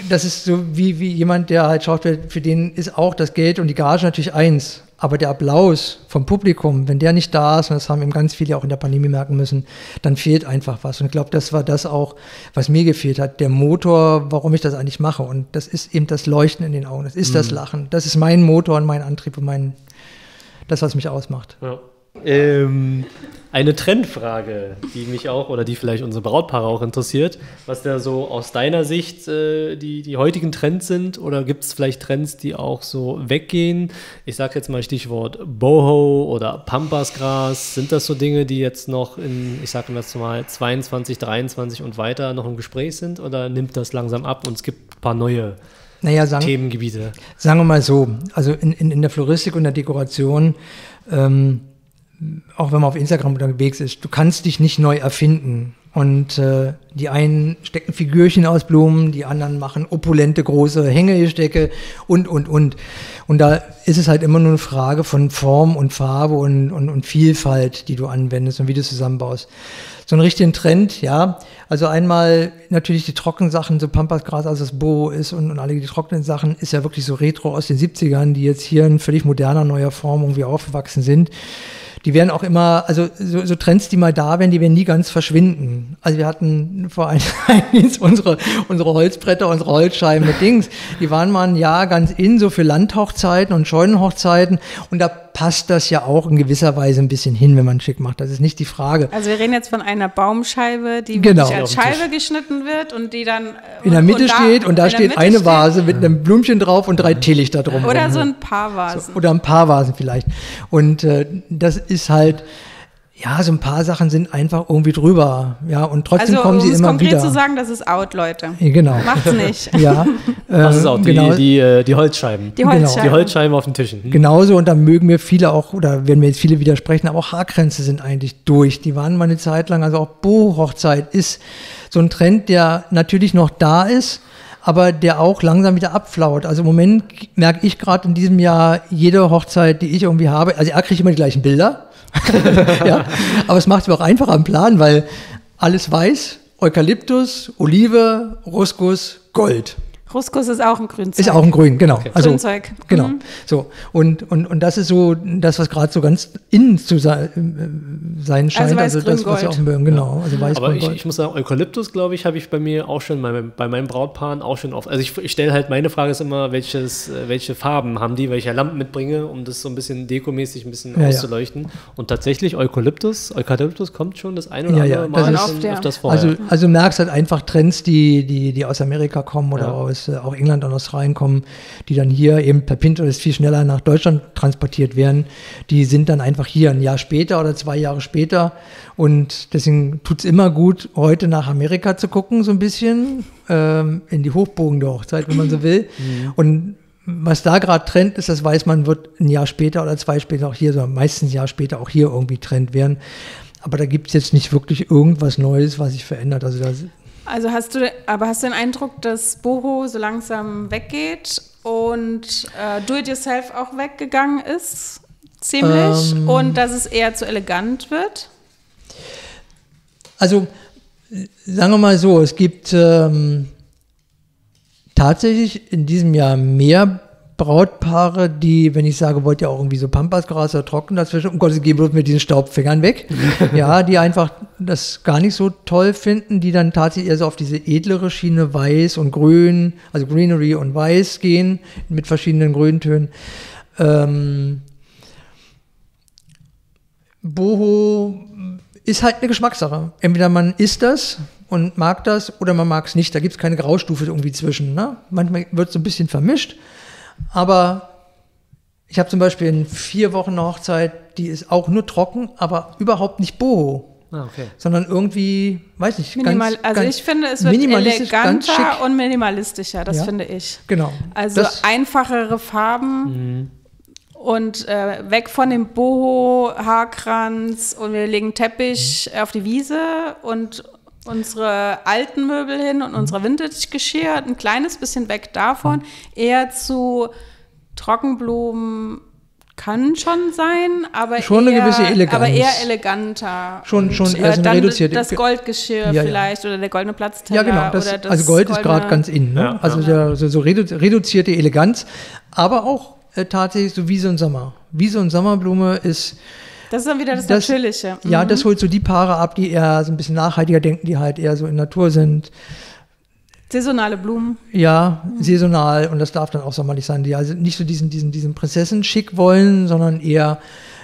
das ist so wie, wie jemand, der halt schaut, für den ist auch das Geld und die Gage natürlich eins. Aber der Applaus vom Publikum, wenn der nicht da ist, und das haben eben ganz viele auch in der Pandemie merken müssen, dann fehlt einfach was. Und ich glaube, das war das auch, was mir gefehlt hat. Der Motor, warum ich das eigentlich mache. Und das ist eben das Leuchten in den Augen. Das ist mhm. das Lachen. Das ist mein Motor und mein Antrieb und mein, das, was mich ausmacht. Ja. Ähm, eine Trendfrage, die mich auch oder die vielleicht unsere Brautpaare auch interessiert, was da so aus deiner Sicht äh, die, die heutigen Trends sind oder gibt es vielleicht Trends, die auch so weggehen? Ich sage jetzt mal Stichwort Boho oder Pampasgras. Sind das so Dinge, die jetzt noch in, ich sage jetzt mal 22, 23 und weiter noch im Gespräch sind oder nimmt das langsam ab und es gibt ein paar neue naja, sagen, Themengebiete? Sagen wir mal so, also in, in, in der Floristik und der Dekoration ähm, auch wenn man auf Instagram unterwegs ist, du kannst dich nicht neu erfinden. Und äh, die einen stecken Figürchen aus Blumen, die anderen machen opulente große Hängestecke und, und, und. Und da ist es halt immer nur eine Frage von Form und Farbe und, und, und Vielfalt, die du anwendest und wie du es zusammenbaust. So einen richtigen Trend, ja. Also einmal natürlich die Trockensachen, so Pampasgras, also das Bo ist und, und alle die trockenen Sachen, ist ja wirklich so Retro aus den 70ern, die jetzt hier in völlig moderner neuer Form irgendwie aufgewachsen sind die werden auch immer, also so, so Trends, die mal da wären, die werden nie ganz verschwinden. Also wir hatten vor allem unsere, unsere Holzbretter, unsere Holzscheiben mit Dings, die waren mal ein Jahr ganz in, so für Landhochzeiten und Scheunenhochzeiten und da passt das ja auch in gewisser Weise ein bisschen hin, wenn man schick macht. Das ist nicht die Frage. Also wir reden jetzt von einer Baumscheibe, die genau. als Scheibe geschnitten wird und die dann in der Mitte und steht und da steht eine steht. Vase mit einem Blümchen drauf und drei Teelichter drum. Oder so ein paar Vasen. So, oder ein paar Vasen vielleicht. Und äh, das ist halt ja, so ein paar Sachen sind einfach irgendwie drüber. Ja, und trotzdem also, kommen sie immer konkret wieder. konkret zu sagen, das ist out, Leute. Ja, genau. Macht's nicht. ja. Das ist auch die, genau. die, die, die Holzscheiben. Die Holzscheiben. Genau. Die Holzscheiben auf den Tischen. Hm. Genauso, und da mögen mir viele auch, oder werden mir jetzt viele widersprechen, aber auch Haarkränze sind eigentlich durch. Die waren mal eine Zeit lang, also auch Boho-Hochzeit ist so ein Trend, der natürlich noch da ist, aber der auch langsam wieder abflaut. Also im Moment merke ich gerade in diesem Jahr, jede Hochzeit, die ich irgendwie habe, also er kriegt immer die gleichen Bilder. ja, aber es macht es auch einfacher am Plan, weil alles weiß, Eukalyptus, Olive, Ruskus, Gold. Ruskus ist auch ein Grünzeug. Ist auch ein Grün, genau. Okay. Also, Grünzeug. Genau. Mhm. So. Und, und, und das ist so das, was gerade so ganz innen zu sein, äh, sein scheint. Also, also das, was wir auch mögen, genau. Also weiß, Aber ich, ich, muss sagen, Eukalyptus, glaube ich, habe ich bei mir auch schon bei, bei meinen Brautpaaren auch schon oft. Also ich, ich stelle halt, meine Frage ist immer, welches, äh, welche Farben haben die, ja Lampen mitbringe, um das so ein bisschen dekomäßig ein bisschen ja, auszuleuchten. Ja. Und tatsächlich Eukalyptus, Eukalyptus kommt schon das eine oder ja, andere Mal das ist, öfters vor. Also, also merkst halt einfach Trends, die, die, die aus Amerika kommen oder aus äh, auch England und Australien kommen, die dann hier eben per Pinterest viel schneller nach Deutschland transportiert werden, die sind dann einfach hier ein Jahr später oder zwei Jahre später. Und deswegen tut es immer gut, heute nach Amerika zu gucken, so ein bisschen, ähm, in die Hochbogen der Hochzeit, wenn man so will. Mhm. Und was da gerade Trend ist, das weiß man, wird ein Jahr später oder zwei später auch hier, so meistens ein Jahr später auch hier irgendwie Trend werden. Aber da gibt es jetzt nicht wirklich irgendwas Neues, was sich verändert. Also da also hast du, aber hast du den Eindruck, dass Boho so langsam weggeht und äh, Do-it-yourself auch weggegangen ist, ziemlich, ähm, und dass es eher zu elegant wird? Also sagen wir mal so, es gibt ähm, tatsächlich in diesem Jahr mehr Brautpaare, die, wenn ich sage, wollt ihr auch irgendwie so Pampasgras oder trocken dazwischen, um Gottes Willen, bloß mit diesen Staubfängern weg. ja, die einfach das gar nicht so toll finden, die dann tatsächlich eher so auf diese edlere Schiene weiß und grün, also Greenery und weiß gehen, mit verschiedenen Grüntönen. Ähm, Boho ist halt eine Geschmackssache. Entweder man isst das und mag das oder man mag es nicht. Da gibt es keine Graustufe irgendwie zwischen. Ne? Manchmal wird es so ein bisschen vermischt. Aber ich habe zum Beispiel in vier Wochen eine Hochzeit, die ist auch nur trocken, aber überhaupt nicht boho. Ah, okay. Sondern irgendwie, weiß ich, Minimal, ganz, Also ganz ich finde, es wird eleganter und minimalistischer, das ja, finde ich. Genau. Also das, einfachere Farben mhm. und äh, weg von dem Boho-Haarkranz und wir legen Teppich mhm. auf die Wiese und unsere alten Möbel hin und unser Vintage-Geschirr, ein kleines bisschen weg davon, eher zu Trockenblumen kann schon sein, aber schon eher, eine gewisse Eleganz. aber eher eleganter. Schon, schon und, eher so eine äh, reduzierte. Das Goldgeschirr ja, vielleicht oder der goldene Platzteller. Ja, genau. Das, das also Gold ist gerade ganz in. Ne? Ja, also ja. So, so, reduzierte Eleganz, aber auch äh, tatsächlich so wie so ein Sommer. Wie so ein Sommerblume ist das ist dann wieder das, das Natürliche. Mhm. Ja, das holt so die Paare ab, die eher so ein bisschen nachhaltiger denken, die halt eher so in Natur sind. Saisonale Blumen. Ja, mhm. saisonal und das darf dann auch sommerlich sein, die also nicht so diesen, diesen, diesen Prinzessin-Schick wollen, sondern eher,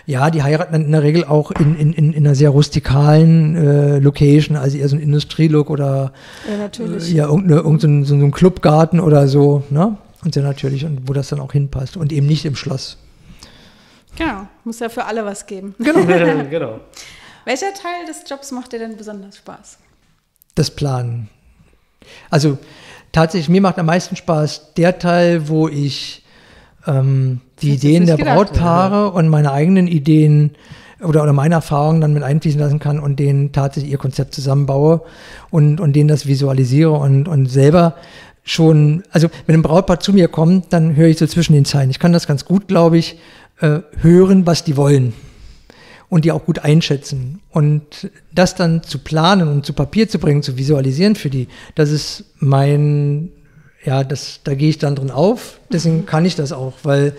ja, die heiraten dann in der Regel auch in, in, in, in einer sehr rustikalen äh, Location, also eher so ein Industrielook oder ja, natürlich. Äh, ja, irgendein irgendein so, so ein Clubgarten oder so, ne? Und sehr natürlich, und wo das dann auch hinpasst und eben nicht im Schloss. Genau, muss ja für alle was geben. Genau. genau. Welcher Teil des Jobs macht dir denn besonders Spaß? Das Planen. Also tatsächlich, mir macht am meisten Spaß der Teil, wo ich ähm, die Ideen der gedacht. Brautpaare ja. und meine eigenen Ideen oder, oder meine Erfahrungen dann mit einfließen lassen kann und denen tatsächlich ihr Konzept zusammenbaue und, und denen das visualisiere und, und selber schon, also wenn ein Brautpaar zu mir kommt, dann höre ich so zwischen den Zeilen. Ich kann das ganz gut, glaube ich, äh, hören, was die wollen und die auch gut einschätzen. Und das dann zu planen und zu Papier zu bringen, zu visualisieren für die, das ist mein, ja, das, da gehe ich dann drin auf. Deswegen kann ich das auch, weil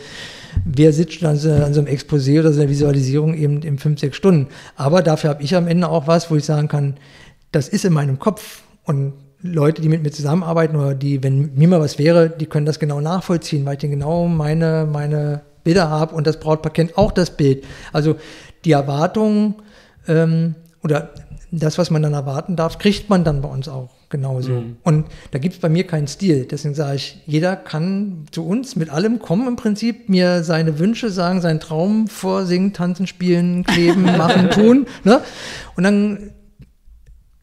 wer sitzt an so, an so einem Exposé oder so einer Visualisierung eben in fünf, sechs Stunden. Aber dafür habe ich am Ende auch was, wo ich sagen kann, das ist in meinem Kopf und Leute, die mit mir zusammenarbeiten oder die, wenn mir mal was wäre, die können das genau nachvollziehen, weil ich genau meine, meine Bilder habe und das Brautpaar kennt auch das Bild. Also die Erwartungen ähm, oder das, was man dann erwarten darf, kriegt man dann bei uns auch genauso. Mhm. Und da gibt es bei mir keinen Stil. Deswegen sage ich, jeder kann zu uns mit allem kommen im Prinzip, mir seine Wünsche sagen, seinen Traum vorsingen, tanzen, spielen, kleben, machen, tun. Ne? Und dann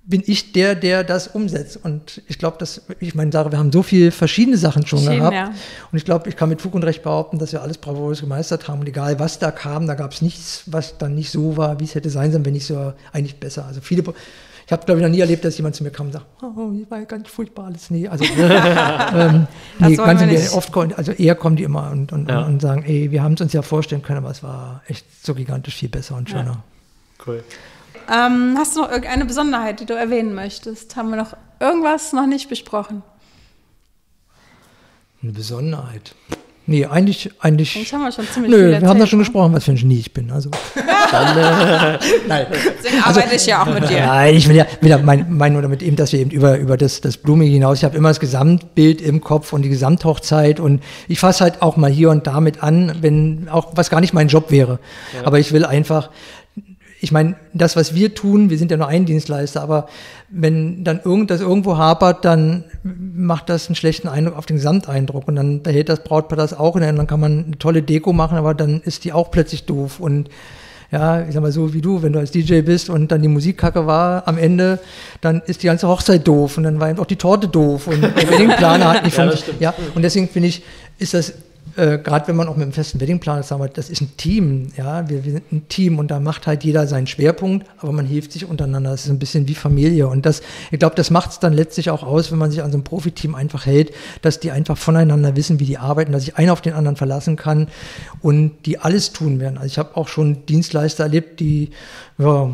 bin ich der, der das umsetzt. Und ich glaube, dass, ich meine, Sarah, wir haben so viele verschiedene Sachen schon Schienen, gehabt. Ja. Und ich glaube, ich kann mit Fug und Recht behaupten, dass wir alles bravourös gemeistert haben. Und egal, was da kam, da gab es nichts, was dann nicht so war, wie es hätte sein sollen, wenn nicht so eigentlich besser. Also viele, ich habe, glaube ich, noch nie erlebt, dass jemand zu mir kam und sagt, oh, das war ganz furchtbar alles. Nee, also, ähm, nee ganz im oft kommen, also eher kommen die immer und, und, ja. und sagen, ey, wir haben es uns ja vorstellen können, aber es war echt so gigantisch viel besser und schöner. Ja. Cool. Ähm, hast du noch irgendeine Besonderheit, die du erwähnen möchtest? Haben wir noch irgendwas noch nicht besprochen? Eine Besonderheit. Nee, eigentlich, eigentlich. Eigentlich haben wir schon ziemlich nö, viel erzählt, wir haben da schon ne? gesprochen, was für ein Genie ich bin. Also. Dann, äh, nein. Deswegen also, arbeite ich ja auch mit dir. Nein, ich will ja wieder mein, mein oder mit ihm, dass wir eben über, über das, das Blumige hinaus, ich habe immer das Gesamtbild im Kopf und die Gesamthochzeit und ich fasse halt auch mal hier und damit an, wenn auch was gar nicht mein Job wäre. Ja. Aber ich will einfach, ich meine, das, was wir tun, wir sind ja nur ein Dienstleister, aber wenn dann irgend, das irgendwo hapert, dann macht das einen schlechten Eindruck auf den Gesamteindruck und dann da hält das Brautpaar das auch in und dann kann man eine tolle Deko machen, aber dann ist die auch plötzlich doof und ja, ich sag mal so wie du, wenn du als DJ bist und dann die Musik kacke war am Ende, dann ist die ganze Hochzeit doof und dann war eben auch die Torte doof und der Weddingplaner hat nicht funktioniert. Ja, und deswegen finde ich, ist das äh, gerade wenn man auch mit einem festen Weddingplan wir, das ist ein Team, ja, wir, wir, sind ein Team und da macht halt jeder seinen Schwerpunkt, aber man hilft sich untereinander. Das ist ein bisschen wie Familie und das, ich glaube, das macht es dann letztlich auch aus, wenn man sich an so einem Profiteam einfach hält, dass die einfach voneinander wissen, wie die arbeiten, dass sich einer auf den anderen verlassen kann und die alles tun werden. Also ich habe auch schon Dienstleister erlebt, die ja,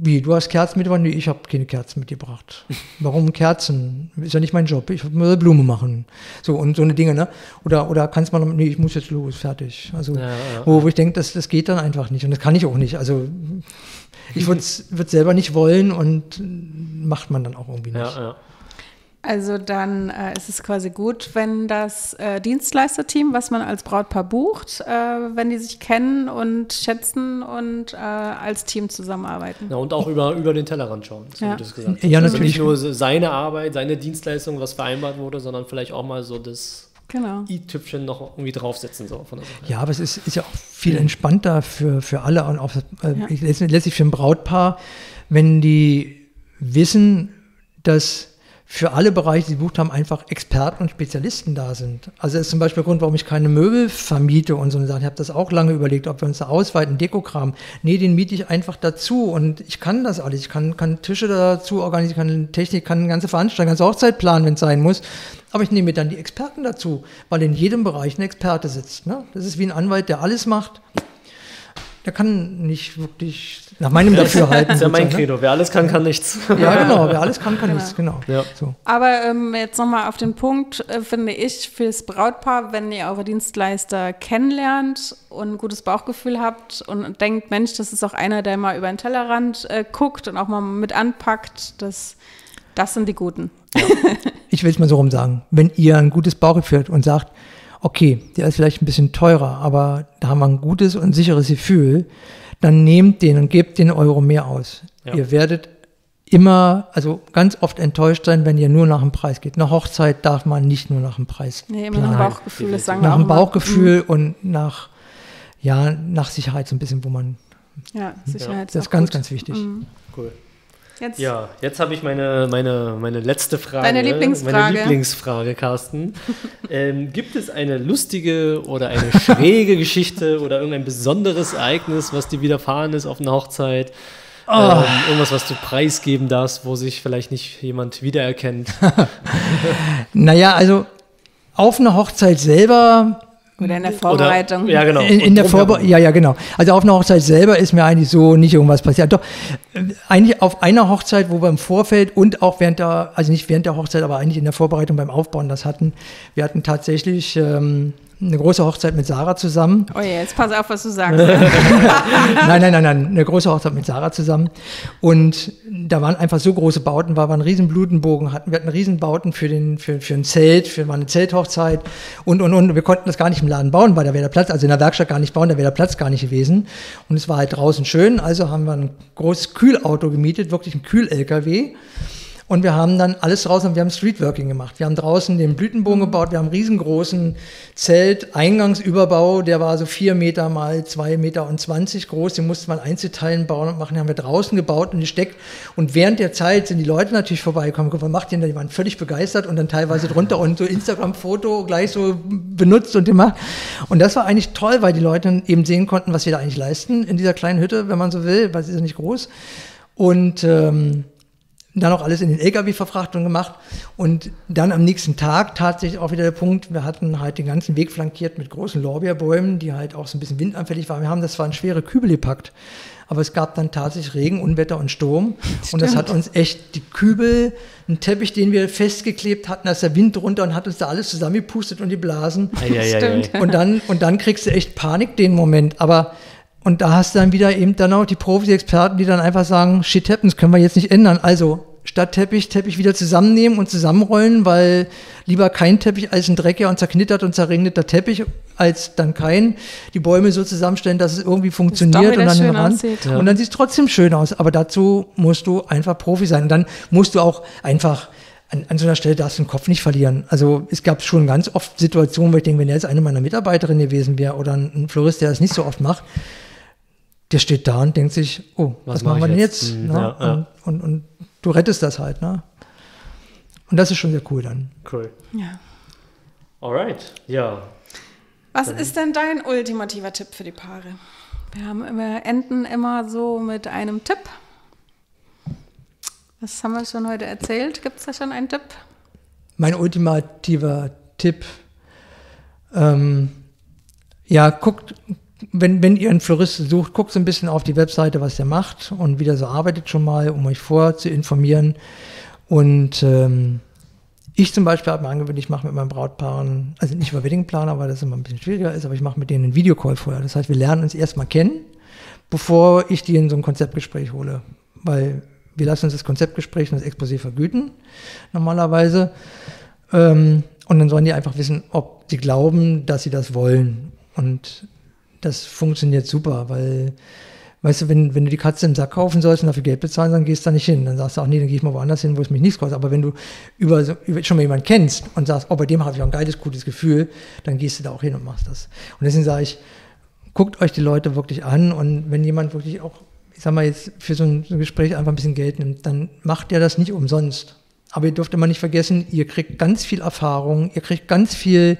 wie, du hast Kerzen mitgebracht? Nee, ich habe keine Kerzen mitgebracht. Warum Kerzen? Ist ja nicht mein Job. Ich muss Blume machen. So und so eine Dinge, ne? Oder, oder kannst man, nee, ich muss jetzt los, fertig. Also, ja, ja, wo, wo ich denke, das, das geht dann einfach nicht und das kann ich auch nicht. Also, ich würde es selber nicht wollen und macht man dann auch irgendwie nicht. Ja, ja. Also dann äh, ist es quasi gut, wenn das äh, Dienstleisterteam, was man als Brautpaar bucht, äh, wenn die sich kennen und schätzen und äh, als Team zusammenarbeiten. Ja, und auch über, über den Tellerrand schauen, so ja. wie du es gesagt hast. Ja, also natürlich. nicht nur seine Arbeit, seine Dienstleistung, was vereinbart wurde, sondern vielleicht auch mal so das genau. i-Tüpfchen noch irgendwie draufsetzen. So von der Sache. Ja, aber es ist, ist ja auch viel entspannter für, für alle und auch äh, ja. letztlich für ein Brautpaar, wenn die wissen, dass für alle Bereiche, die gebucht haben, einfach Experten und Spezialisten da sind. Also das ist zum Beispiel der Grund, warum ich keine Möbel vermiete und so eine Sache. Ich habe das auch lange überlegt, ob wir uns da ausweiten, Dekokram. Nee, den miete ich einfach dazu und ich kann das alles. Ich kann, kann Tische dazu organisieren, kann Technik, kann eine ganze Veranstaltung, ganze Hochzeit planen, wenn es sein muss. Aber ich nehme mir dann die Experten dazu, weil in jedem Bereich ein Experte sitzt. Ne? Das ist wie ein Anwalt, der alles macht der kann nicht wirklich nach meinem Dafürhalten. Das ist ja mein ne? Credo. Wer alles kann, kann nichts. Ja, genau. Wer alles kann, kann genau. nichts. Genau. Ja. So. Aber ähm, jetzt nochmal auf den Punkt, äh, finde ich, fürs Brautpaar, wenn ihr eure Dienstleister kennenlernt und ein gutes Bauchgefühl habt und denkt, Mensch, das ist auch einer, der mal über den Tellerrand äh, guckt und auch mal mit anpackt, das, das sind die Guten. Ja. ich will es mal so rum sagen. Wenn ihr ein gutes Bauchgefühl habt und sagt, okay, der ist vielleicht ein bisschen teurer, aber da haben wir ein gutes und sicheres Gefühl, dann nehmt den und gebt den Euro mehr aus. Ja. Ihr werdet immer, also ganz oft enttäuscht sein, wenn ihr nur nach dem Preis geht. Eine Hochzeit darf man nicht nur nach dem Preis. Nee, immer nach dem Bauchgefühl, das sagen Nach dem Bauchgefühl mhm. und nach, ja, nach Sicherheit so ein bisschen, wo man. Ja, Sicherheit. Das ist ganz, gut. ganz wichtig. Mhm. Cool. Jetzt. Ja, jetzt habe ich meine, meine, meine letzte Frage. Deine Lieblingsfrage. Meine Lieblingsfrage, Carsten. ähm, gibt es eine lustige oder eine schräge Geschichte oder irgendein besonderes Ereignis, was dir widerfahren ist auf einer Hochzeit? Oh. Ähm, irgendwas, was du preisgeben darfst, wo sich vielleicht nicht jemand wiedererkennt? naja, also auf einer Hochzeit selber oder in der Vorbereitung. Oder, ja, genau. In, in der Vorbereitung, ja, ja, genau. Also auf einer Hochzeit selber ist mir eigentlich so nicht irgendwas passiert. Doch, äh, eigentlich auf einer Hochzeit, wo wir im Vorfeld und auch während der, also nicht während der Hochzeit, aber eigentlich in der Vorbereitung beim Aufbauen das hatten. Wir hatten tatsächlich ähm, eine große Hochzeit mit Sarah zusammen. Oh ja, jetzt pass auf, was du sagst. nein, nein, nein, nein, eine große Hochzeit mit Sarah zusammen. Und da waren einfach so große Bauten, war, war ein riesen Blutenbogen, hatten, wir hatten riesen Bauten für, den, für, für ein Zelt, für war eine Zelthochzeit und, und, und. Wir konnten das gar nicht im Laden bauen, weil da wäre der Platz, also in der Werkstatt gar nicht bauen, da wäre der Platz gar nicht gewesen. Und es war halt draußen schön, also haben wir ein großes Kühlauto gemietet, wirklich ein Kühl-LKW. Und wir haben dann alles draußen, wir haben Streetworking gemacht. Wir haben draußen den Blütenbogen gebaut, wir haben einen riesengroßen Zelt-Eingangsüberbau, der war so vier Meter mal zwei Meter und zwanzig groß, den musste man Einzelteilen bauen und machen, den haben wir draußen gebaut und gesteckt. Und während der Zeit sind die Leute natürlich vorbeigekommen, was macht ihr denn? Die waren völlig begeistert und dann teilweise drunter und so Instagram-Foto gleich so benutzt und gemacht. Und das war eigentlich toll, weil die Leute eben sehen konnten, was wir da eigentlich leisten in dieser kleinen Hütte, wenn man so will, weil sie ist ja nicht groß. Und ähm, dann auch alles in den LKW verfrachtet und gemacht. Und dann am nächsten Tag tatsächlich auch wieder der Punkt, wir hatten halt den ganzen Weg flankiert mit großen Lorbeerbäumen, die halt auch so ein bisschen windanfällig waren. Wir haben das zwar in schwere Kübel gepackt, aber es gab dann tatsächlich Regen, Unwetter und Sturm. Stimmt. Und das hat uns echt die Kübel, ein Teppich, den wir festgeklebt hatten, da ist der Wind runter und hat uns da alles zusammengepustet und die Blasen. Stimmt. Und dann, und dann kriegst du echt Panik den Moment. Aber und da hast du dann wieder eben dann auch die Profis, die Experten, die dann einfach sagen, shit happens, können wir jetzt nicht ändern. Also statt Teppich, Teppich wieder zusammennehmen und zusammenrollen, weil lieber kein Teppich als ein dreckiger und zerknittert und zerregneter Teppich als dann kein. Die Bäume so zusammenstellen, dass es irgendwie funktioniert und dann, schön. Ja. und dann sieht es trotzdem schön aus. Aber dazu musst du einfach Profi sein. Und dann musst du auch einfach an, an so einer Stelle darfst du den Kopf nicht verlieren. Also es gab schon ganz oft Situationen, wo ich denke, wenn jetzt eine meiner Mitarbeiterinnen gewesen wäre oder ein Florist, der das nicht so oft macht, der steht da und denkt sich, oh, was, was machen wir denn jetzt? jetzt? Hm, ja, ja. Und, und, und, du rettest das halt. Ne? Und das ist schon sehr cool dann. Cool. Ja. Alright, ja. Was dann. ist denn dein ultimativer Tipp für die Paare? Wir, haben, wir enden immer so mit einem Tipp. Was haben wir schon heute erzählt? Gibt es da schon einen Tipp? Mein ultimativer Tipp. Ähm, ja, guckt, wenn, wenn ihr einen Floristen sucht, guckt so ein bisschen auf die Webseite, was der macht und wie der so arbeitet schon mal, um euch vor zu informieren. Und ähm, ich zum Beispiel habe mir angewöhnt, ich mache mit meinen Brautpaaren, also nicht über Weddingplaner, weil das immer ein bisschen schwieriger ist, aber ich mache mit denen einen Videocall vorher. Das heißt, wir lernen uns erstmal kennen, bevor ich die in so ein Konzeptgespräch hole. Weil wir lassen uns das Konzeptgespräch und das Exposé vergüten, normalerweise. Ähm, und dann sollen die einfach wissen, ob sie glauben, dass sie das wollen. Und das funktioniert super, weil, weißt du, wenn, wenn du die Katze im Sack kaufen sollst und dafür Geld bezahlen, dann gehst du da nicht hin. Dann sagst du auch, nee, dann gehe ich mal woanders hin, wo es mich nichts kostet. Aber wenn du über, über schon mal jemanden kennst und sagst, oh, bei dem habe ich auch ein geiles, gutes Gefühl, dann gehst du da auch hin und machst das. Und deswegen sage ich, guckt euch die Leute wirklich an und wenn jemand wirklich auch, ich sag mal jetzt, für so ein, so ein Gespräch einfach ein bisschen Geld nimmt, dann macht der das nicht umsonst. Aber ihr dürft immer nicht vergessen, ihr kriegt ganz viel Erfahrung, ihr kriegt ganz viel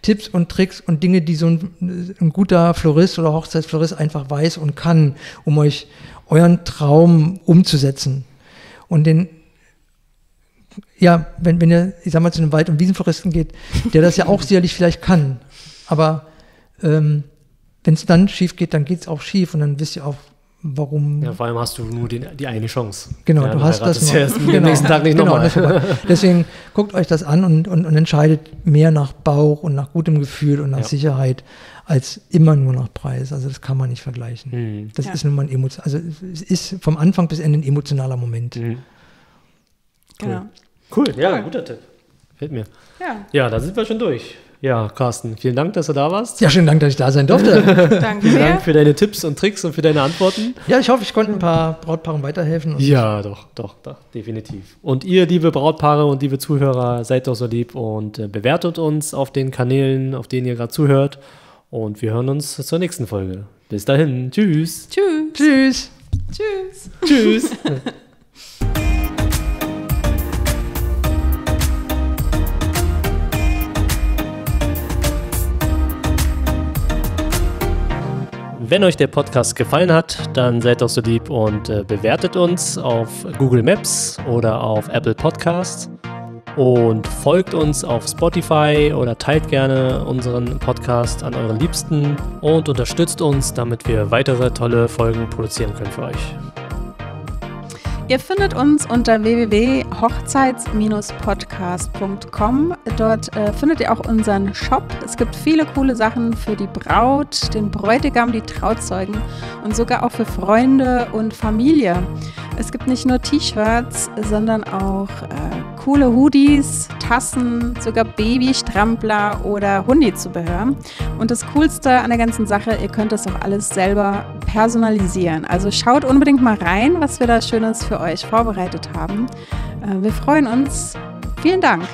Tipps und Tricks und Dinge, die so ein, ein guter Florist oder Hochzeitsflorist einfach weiß und kann, um euch euren Traum umzusetzen. Und den, ja, wenn, wenn ihr, ich sag mal, zu einem Wald- und Wiesenfloristen geht, der das ja auch sicherlich vielleicht kann, aber ähm, wenn es dann schief geht, dann geht es auch schief und dann wisst ihr auch, warum. Ja, vor allem hast du nur den, die eine Chance. Genau, ja, du hast das noch. Ja genau, am nächsten Tag nicht genau, nochmal. Deswegen guckt euch das an und, und, und, entscheidet mehr nach Bauch und nach gutem Gefühl und nach ja. Sicherheit als immer nur nach Preis. Also das kann man nicht vergleichen. Mhm. Das ja. ist nun mal ein emotion, also es ist vom Anfang bis Ende ein emotionaler Moment. Mhm. Cool. Genau. Cool, ja, cool. guter Tipp. Fällt mir. Ja. Ja, da sind wir schon durch. Ja, Carsten, vielen Dank, dass du da warst. Ja, schönen Dank, dass ich da sein durfte. Danke vielen Dank für deine Tipps und Tricks und für deine Antworten. Ja, ich hoffe, ich konnte ein paar Brautpaaren weiterhelfen. Ja, doch, doch, doch, definitiv. Und ihr, liebe Brautpaare und liebe Zuhörer, seid doch so lieb und äh, bewertet uns auf den Kanälen, auf denen ihr gerade zuhört. Und wir hören uns zur nächsten Folge. Bis dahin. Tschüss. Tschüss. Tschüss. Tschüss. Tschüss. Wenn euch der Podcast gefallen hat, dann seid doch so lieb und äh, bewertet uns auf Google Maps oder auf Apple Podcasts und folgt uns auf Spotify oder teilt gerne unseren Podcast an euren Liebsten und unterstützt uns, damit wir weitere tolle Folgen produzieren können für euch. Ihr findet uns unter www.hochzeits-podcast.com. Dort äh, findet ihr auch unseren Shop. Es gibt viele coole Sachen für die Braut, den Bräutigam, die Trauzeugen und sogar auch für Freunde und Familie. Es gibt nicht nur T-Shirts, sondern auch äh, coole Hoodies, Tassen, sogar Babystrampler oder Hundizubehör. Und das Coolste an der ganzen Sache, ihr könnt das auch alles selber personalisieren. Also schaut unbedingt mal rein, was wir da Schönes für euch vorbereitet haben. Äh, wir freuen uns. Vielen Dank.